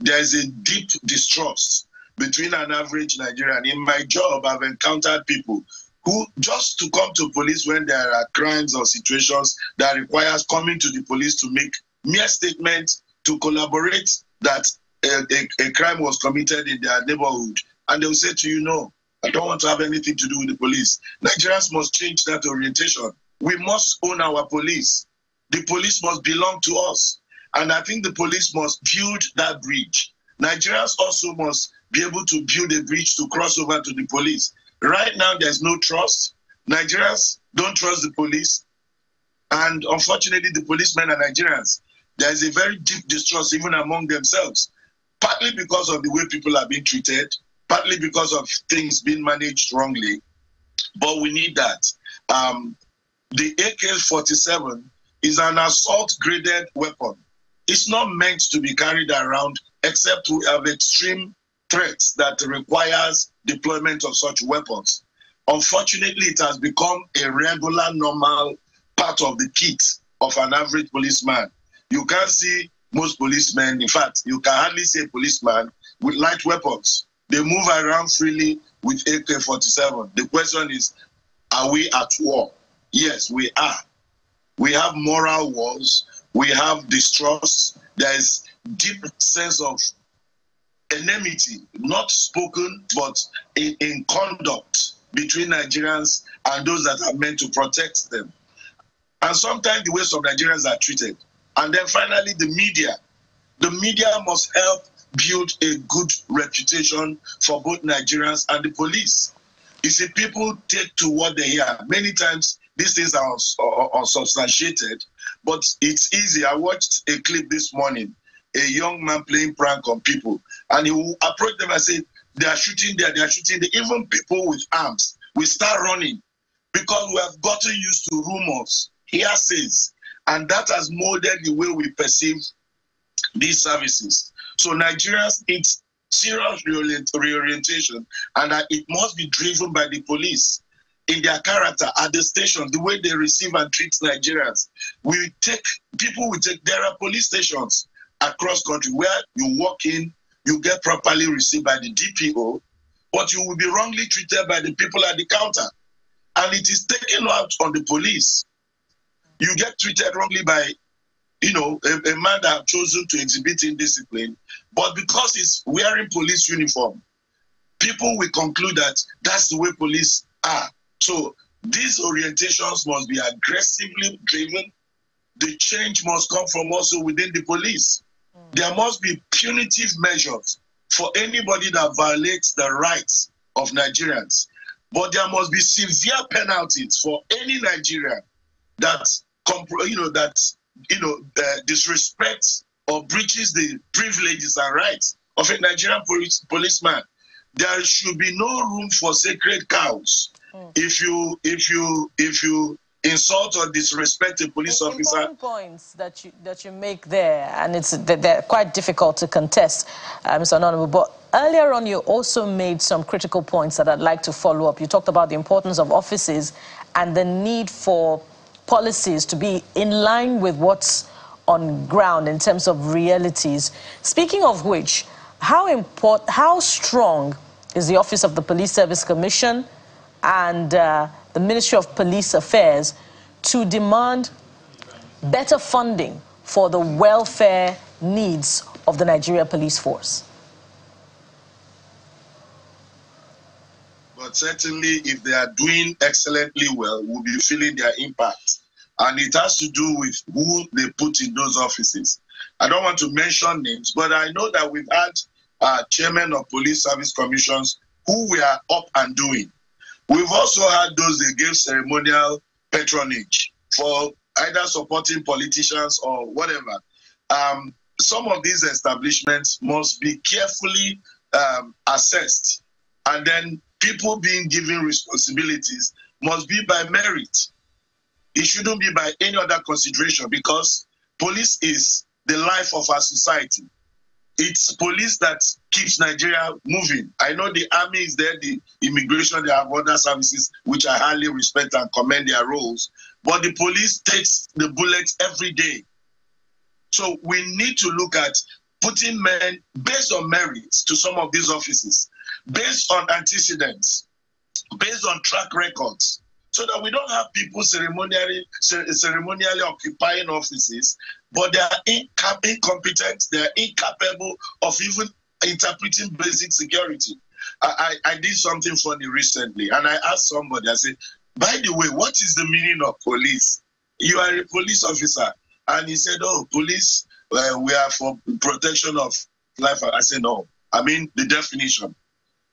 there's a deep distrust between an average Nigerian. In my job, I've encountered people who just to come to police when there are crimes or situations that requires coming to the police to make mere statements to collaborate that a, a, a, crime was committed in their neighborhood. And they will say to you no i don't want to have anything to do with the police. Nigerians must change that orientation. We must own our police. The police must belong to us. And i think the police must build that bridge. Nigerians also must be able to build a bridge to cross over to the police Right now, there's no trust. Nigerians don't trust the police. And unfortunately, the policemen are Nigerians. There's a very deep distrust even among themselves, partly because of the way people are being treated, partly because of things being managed wrongly. But we need that. Um, the AK 47 is an assault graded weapon. It's not meant to be carried around except to have extreme threats that requires deployment of such weapons. Unfortunately, it has become a regular, normal part of the kit of an average policeman. You can't see most policemen, in fact, you can hardly see a policeman with light weapons. They move around freely with AK 47. The question is are we at war? Yes, we are. We have moral wars, we have distrust, there is deep sense of enmity, not spoken, but in, in conduct between Nigerians and those that are meant to protect them. And sometimes the way some Nigerians are treated. And then finally, the media. The media must help build a good reputation for both Nigerians and the police. You see, people take to what they hear. Many times, these things are unsubstantiated, but it's easy. I watched a clip this morning a young man playing prank on people, and he will approach them and say, They are shooting there, they are shooting there. Even people with arms we start running because we have gotten used to rumors, hearsays, and that has molded the way we perceive these services. So Nigerians need serious reorient- reorientation and it must be driven by the police in their character at the station, the way they receive and treat Nigerians. We take people will take there are police stations across country where you walk in, you get properly received by the DPO, but you will be wrongly treated by the people at the counter. And it is taken out on the police. You get treated wrongly by, you know, a, a man that have chosen to exhibit indiscipline, but because he's wearing police uniform, people will conclude that that's the way police are. So these orientations must be aggressively driven. The change must come from also within the police. There must be punitive measures for anybody that violates the rights of Nigerians. But there must be severe penalties for any Nigerian that you know that you know uh, disrespects or breaches the privileges and rights of a Nigerian police, policeman. There should be no room for sacred cows. If you if you if you insult or disrespect a police officer, Important points that you that you make there, and it's they're quite difficult to contest, uh, Mr. Honorable. But earlier on, you also made some critical points that I'd like to follow up. You talked about the importance of offices and the need for policies to be in line with what's on ground in terms of realities. Speaking of which, how important, how strong is the Office of the Police Service Commission and uh, the Ministry of Police Affairs to demand better funding for the welfare needs of the Nigeria Police Force? but certainly if they are doing excellently well, we'll be feeling their impact. And it has to do with who they put in those offices. I don't want to mention names, but I know that we've had uh, chairmen of police service commissions who were up and doing. We've also had those that gave ceremonial patronage for either supporting politicians or whatever. Um, some of these establishments must be carefully um, assessed, and then people being given responsibilities must be by merit. It shouldn't be by any other consideration because police is the life of our society. It's police that keeps Nigeria moving. I know the army is there, the immigration, they have other services, which I highly respect and commend their roles. But the police takes the bullets every day. So we need to look at putting men based on merits to some of these offices, based on antecedents, based on track records, so that we don't have people ceremonially ceremonially occupying offices, but they are inca- incompetent, they are incapable of even interpreting basic security. I, I, I did something funny recently, and I asked somebody, I said, by the way, what is the meaning of police? You are a police officer. And he said, oh, police, we are for protection of life. I said, no. I mean, the definition.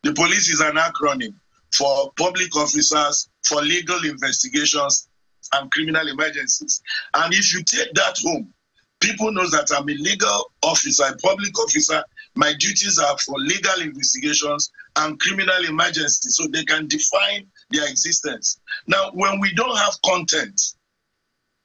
The police is an acronym for public officers, for legal investigations, and criminal emergencies. And if you take that home, people know that I'm a legal officer, a public officer. My duties are for legal investigations and criminal emergencies, so they can define their existence. Now, when we don't have content,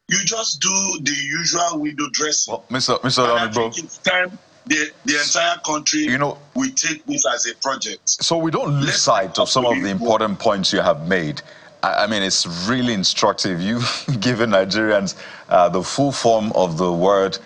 you just do the usual window dressing. Mr. Mr. And I think it's time the, the entire country you know, we take this as a project. So we don't lose sight of some of the important points you have made. I, I mean, it's really instructive. You've given Nigerians uh, the full form of the word,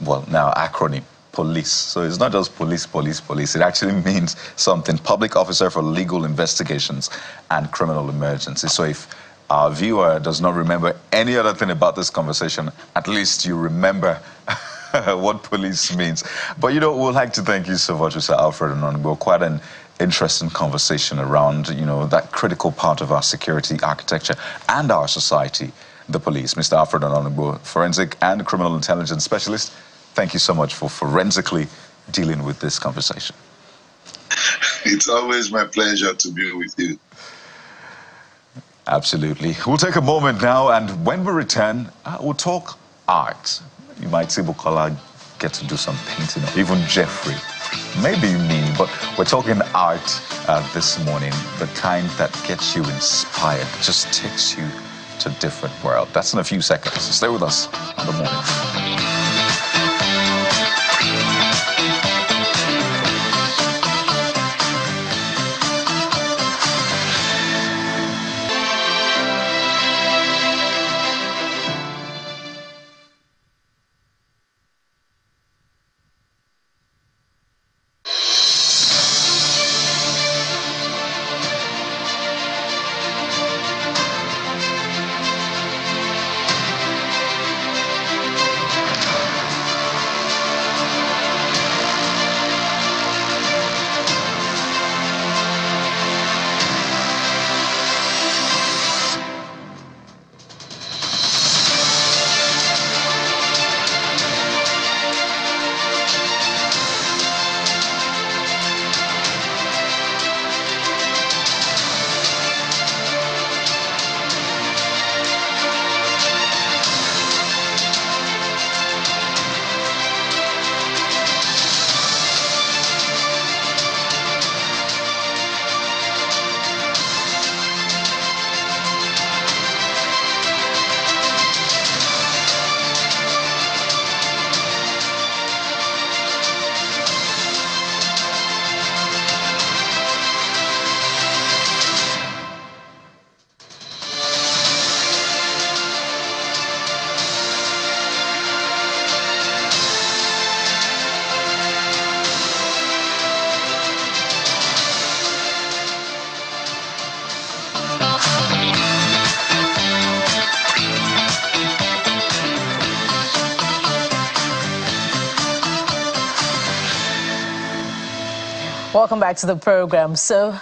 well, now acronym, police. So it's not just police, police, police. It actually means something. Public Officer for Legal Investigations and Criminal Emergencies. So if our viewer does not remember any other thing about this conversation, at least you remember what police means. But you know, we'd like to thank you so much, Mr. Alfred Ononugbo. Quite an interesting conversation around, you know, that critical part of our security architecture and our society, the police. Mr. Alfred Ononugbo, forensic and criminal intelligence specialist, thank you so much for forensically dealing with this conversation. It's always my pleasure to be with you. Absolutely. We'll take a moment now, and when we return, uh, we'll talk art. You might see Bukola get to do some painting, or even Jeffrey. Maybe me, but we're talking art uh, this morning, the kind that gets you inspired, just takes you to different world. That's in a few seconds. Stay with us on the morning. Welcome back to the program. So,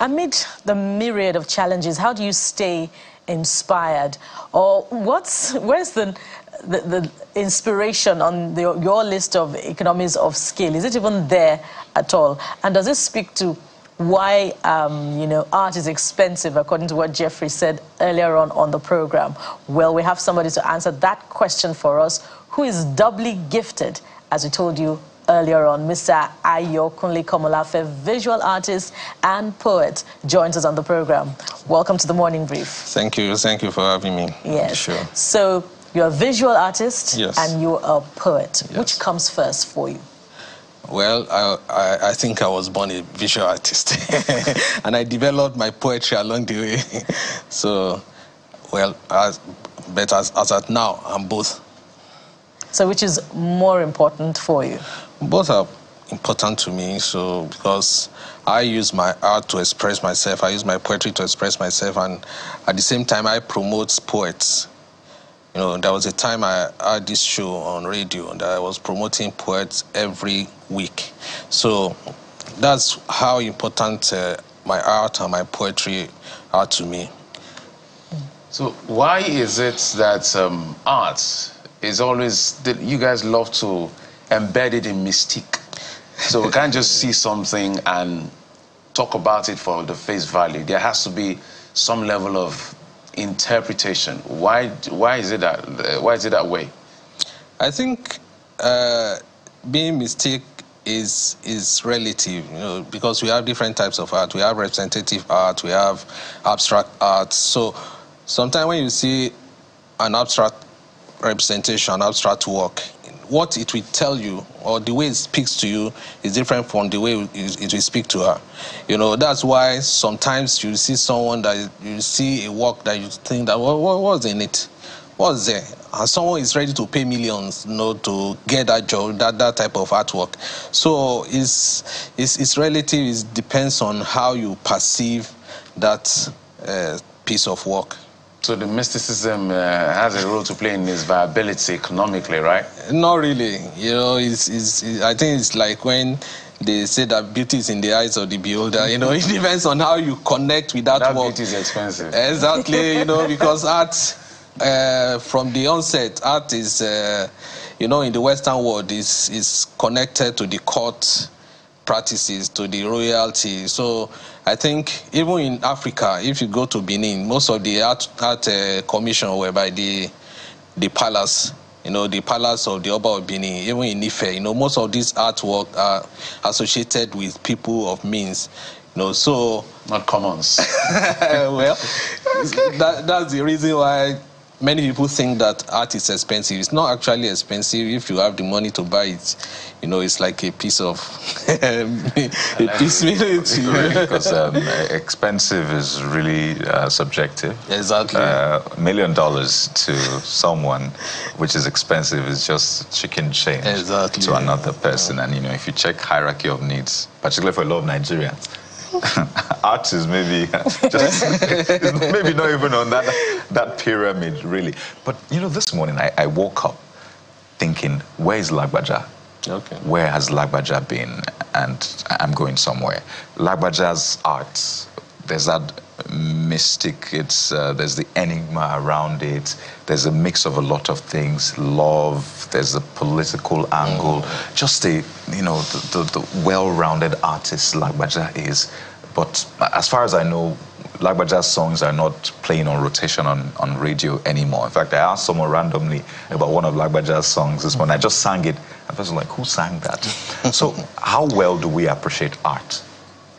amid the myriad of challenges, how do you stay inspired? Or what's where's the the, the inspiration on the, your list of economies of scale? Is it even there at all? And does it speak to why um, you know art is expensive, according to what Jeffrey said earlier on on the program? Well, we have somebody to answer that question for us, who is doubly gifted, as we told you earlier on, Mr. Ayokunle Komolafe, visual artist and poet, joins us on the program. Welcome to the Morning Brief. Thank you. Thank you for having me. Yes. Sure. So you're a visual artist yes. and you're a poet. Yes. Which comes first for you? Well, I, I, I, think I was born a visual artist, and I developed my poetry along the way. so, well, as, but as, as at now, I'm both. So, which is more important for you? Both are important to me. So because I use my art to express myself, I use my poetry to express myself, and at the same time I promote poets. You know, there was a time I had this show on radio and I was promoting poets every week. So that's how important uh, my art and my poetry are to me. So why is it that um, art is always that you guys love to embedded in mystique. So we can't just see something and talk about it for the face value. There has to be some level of interpretation. Why, why, is, it that, why is it that way? I think uh, being mystique is is relative, you know, because we have different types of art. We have representative art, we have abstract art. So sometimes when you see an abstract representation, abstract work, what it will tell you or the way it speaks to you is different from the way it will speak to her. You know, that's why sometimes you see someone that you see a work that you think that what, was in it? What's there? And someone is ready to pay millions, you know, to get that job, that, that type of artwork. So it's, it's, it's relative, it depends on how you perceive that uh, piece of work. So the mysticism uh, has a role to play in its viability economically, right? Not really. You know, it's, it's, I think it's like when they say that beauty is in the eyes of the beholder. You know, it depends on how you connect with that, that work. beauty is expensive. Exactly. you know, because art, uh, from the onset, art is, uh, you know, in the Western world, is is connected to the court practices, to the royalty. So I think even in Africa, if you go to Benin, most of the art, art uh, commission were by the the palace. You know, the palace of the Oba of Benin, even in Ife, you know, most of these artwork are associated with people of means. You know, so not commons. well, that, that's the reason why many people think that art is expensive. It's not actually expensive if you have the money to buy it. You know, it's like a piece of a piece because um, expensive is really uh, subjective. Exactly. Uh, a million dollars to someone, which is expensive, is just chicken change exactly. to another person. And you know, if you check hierarchy of needs, particularly for a lot of Nigerians art is maybe just maybe not even on that that pyramid really. But you know, this morning I, I woke up thinking, where is Lagbaja? Okay. Where has Lagbaja been? And I'm going somewhere. Lagbaja's art, there's that mystic. It's uh, there's the enigma around it. There's a mix of a lot of things. Love. There's a political angle. Mm. Just a you know the, the, the well-rounded artist Lagbaja is. But as far as I know, Lagbaja's songs are not playing on rotation on, on radio anymore. In fact, I asked someone randomly about one of Lagbaja's songs this morning. I just sang it. I was like, who sang that? so how well do we appreciate art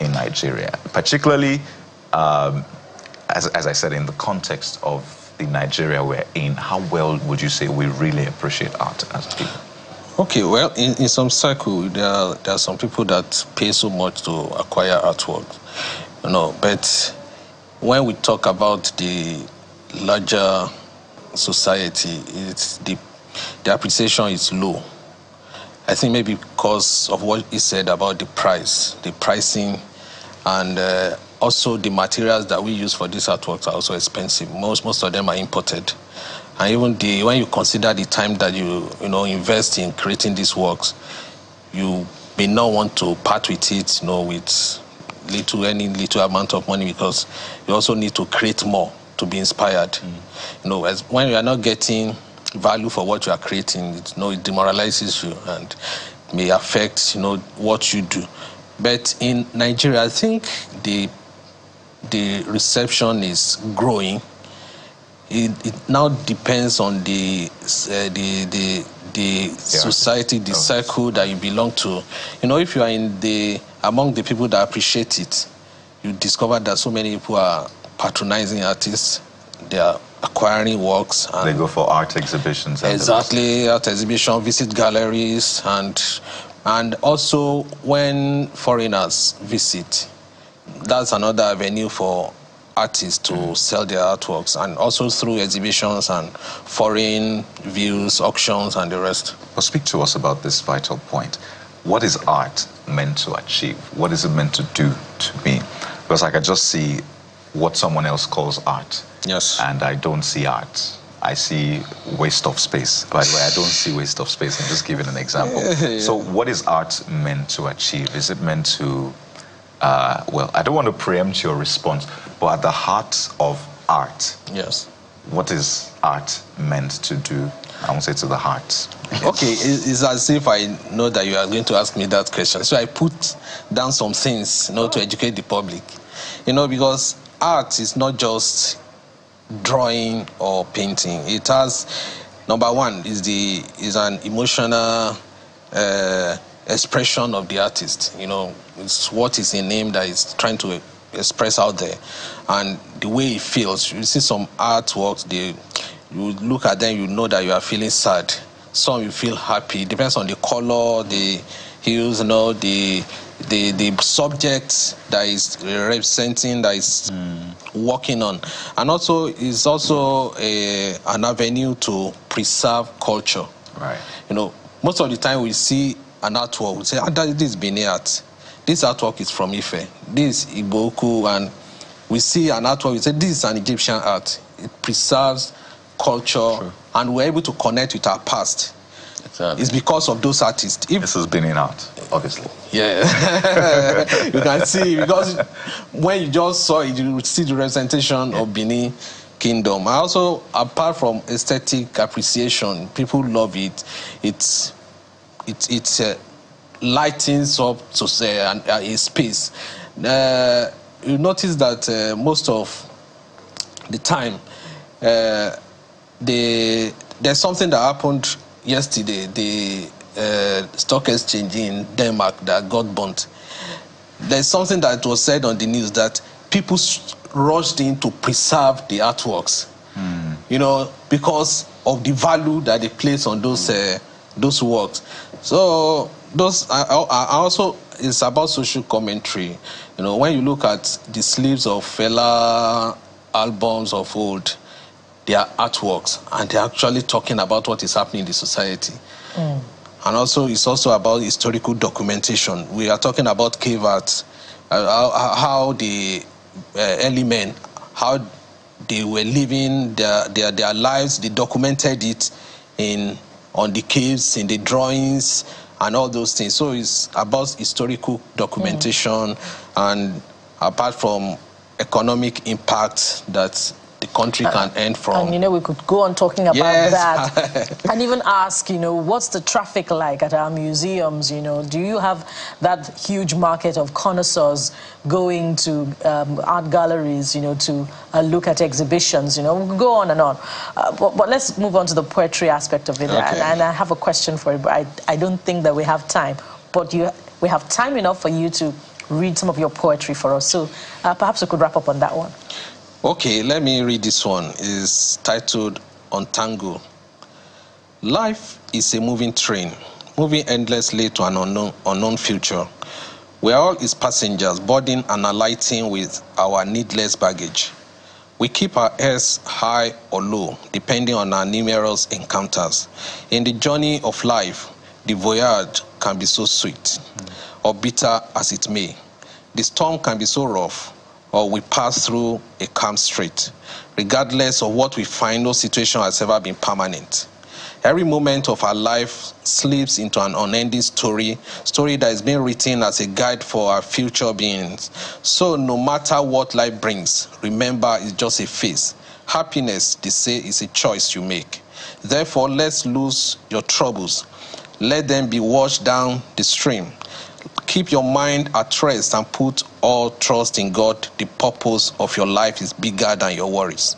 in Nigeria? Particularly um, as, as I said, in the context of the Nigeria we're in, how well would you say we really appreciate art as a people? Okay, well, in, in some circle, there are, there are some people that pay so much to acquire artwork, you know, but when we talk about the larger society, it's the, the appreciation is low. I think maybe because of what he said about the price, the pricing, and uh, also the materials that we use for these artworks are also expensive. Most most of them are imported, and even the when you consider the time that you you know invest in creating these works, you may not want to part with it, you know, with little any little amount of money because you also need to create more to be inspired. Mm. You know, as when you are not getting value for what you are creating, it, you know, it demoralizes you and may affect you know what you do. But in Nigeria, I think the the reception is growing. It, it now depends on the uh, the the the society, the circle that you belong to. You know, if you are in the among the people that appreciate it, you discover that so many people are patronizing artists. They are acquiring works. they go for art exhibitions. Exactly, art exhibition, visit galleries, and and also when foreigners visit, that's another avenue for artists to sell their artworks, and also through exhibitions and foreign views, auctions, and the rest. Well, speak to us about this vital point. What is art meant to achieve? What is it meant to do to me? Because I can just see what someone else calls art. Yes. And I don't see art. I see waste of space. By the way, I don't see waste of space. I'm just giving an example. yeah. So, what is art meant to achieve? Is it meant to, uh, well, I don't want to preempt your response, but at the heart of art, yes, what is art meant to do? I won't say to the heart. Okay, it's as if I know that you are going to ask me that question. So I put down some things, you know, to educate the public. You know, because art is not just drawing or painting. It has number one is the is an emotional uh, expression of the artist. You know, it's what is in name that is trying to express out there, and the way it feels. You see some artworks, they you look at them, you know that you are feeling sad. Some you feel happy. It depends on the color, the hues, you know, the the the subject that is representing that is mm. working on and also is also a, an avenue to preserve culture right you know most of the time we see an artwork we say ah, this is Benin art this artwork is from Ife this is Igbo-Ukwu and we see an artwork we say this is an Egyptian art it preserves culture and we're able to connect with our past Exactly. It's because of those artists. If, this has been in art, obviously. Yeah. you can see because when you just saw it, you see the representation yeah. of Benin Kingdom. I also, apart from aesthetic appreciation, people love it. It's it it uh, lightens up to say uh, a space. Uh, you notice that uh, most of the time, uh, the, there's something that happened yesterday, the uh, stock exchange in Denmark that got burnt. There's something that was said on the news that people rushed in to preserve the artworks, mm. you know, because of the value that they place on those mm. uh, those works. So those I, I also it's about social commentary. You know, when you look at the sleeves of Fela albums of old, their artworks and they're actually talking about what is happening in the society. Mm. And also, it's also about historical documentation. We are talking about cave art, uh, how, how, the uh, early men, how they were living their, their, their lives, they documented it in on the caves, in the drawings, and all those things. So it's about historical documentation, mm. and apart from economic impact that the country uh, can earn from. And you know, we could go on talking about yes. that and even ask, you know, what's the traffic like at our museums? You know, do you have that huge market of connoisseurs going to um, art galleries, you know, to uh, look at exhibitions? You know, we go on and on. Uh, but, but, let's move on to the poetry aspect of it. Okay. And, and, I have a question for you, but I, I don't think that we have time. But you, we have time enough for you to read some of your poetry for us. So uh, perhaps we could wrap up on that one. Okay, let me read this one. It's titled Untangle. Life is a moving train, moving endlessly to an unknown, unknown future. We are all its passengers, boarding and alighting with our needless baggage. We keep our heads high or low, depending on our numerous encounters. In the journey of life, the voyage can be so sweet, or bitter as it may. The storm can be so rough, or we pass through a calm strait. Regardless of what we find, no situation has ever been permanent. Every moment of our life slips into an unending story, story that is being written as a guide for our future beings. So no matter what life brings, remember it's just a phase. Happiness, they say, is a choice you make. Therefore, let's lose your troubles. Let them be washed down the stream. Keep your mind at rest and put all trust in God. The purpose of your life is bigger than your worries.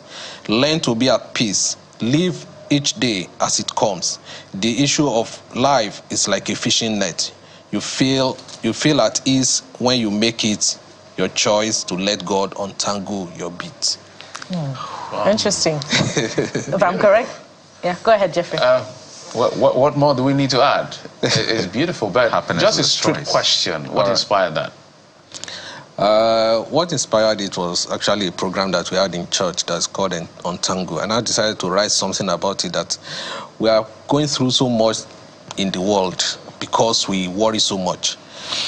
Learn to be at peace. Live each day as it comes. The issue of life is like a fishing net. You feel you feel at ease when you make it your choice to let God untangle your beat. Hmm. Interesting. if I'm correct? Yeah, go ahead, Jeffrey. Uh, what, what, what, more do we need to add? it's beautiful, but Happiness just a straight choice. question. What right. inspired that? Uh, what inspired it was actually a program that we had in church that's called Untangle. And I decided to write something about it that we are going through so much in the world because we worry so much.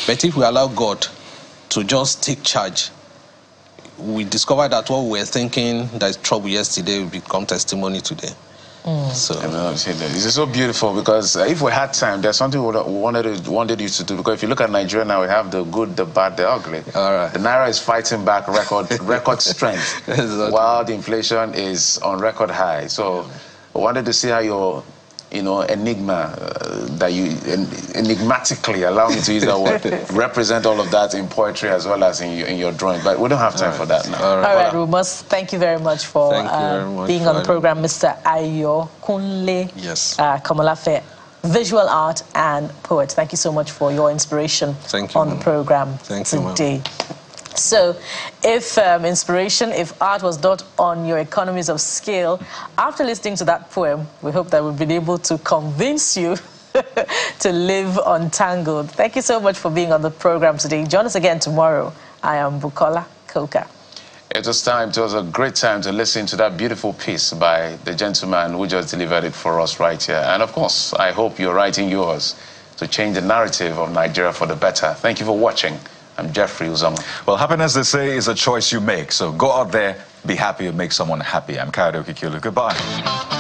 But if we allow God to just take charge, we discover that what we were thinking that is trouble yesterday will become testimony today. Mm. So it's so beautiful because if we had time, there's something we wanted to, wanted you to do. Because if you look at Nigeria now, we have the good, the bad, the ugly. All right. The naira is fighting back record record strength, while the inflation is on record high. So I wanted to see how your you know, enigma uh, that you en enigmatically allow me to use that word represent all of that in poetry as well as in your, in your drawing. But we don't have time right. for that now. All right, all right we must thank you very much for uh, very much being on the program, Mr. Ayo Kunle yes. uh, Komolafe, visual art and poet. Thank you so much for your inspiration thank you, on the program thank today. You, so, if um, inspiration, if art was not on your economies of scale, after listening to that poem, we hope that we've been able to convince you to live untangled. Thank you so much for being on the program today. Join us again tomorrow. I am Bukola Koka. It was time, it was a great time to listen to that beautiful piece by the gentleman who just delivered it for us right here. And of course, I hope you're writing yours to change the narrative of Nigeria for the better. Thank you for watching. I'm Jeffrey Uzama. Well, happiness, they say, is a choice you make. So go out there, be happy, and make someone happy. I'm Kayode Okikiolu. Goodbye.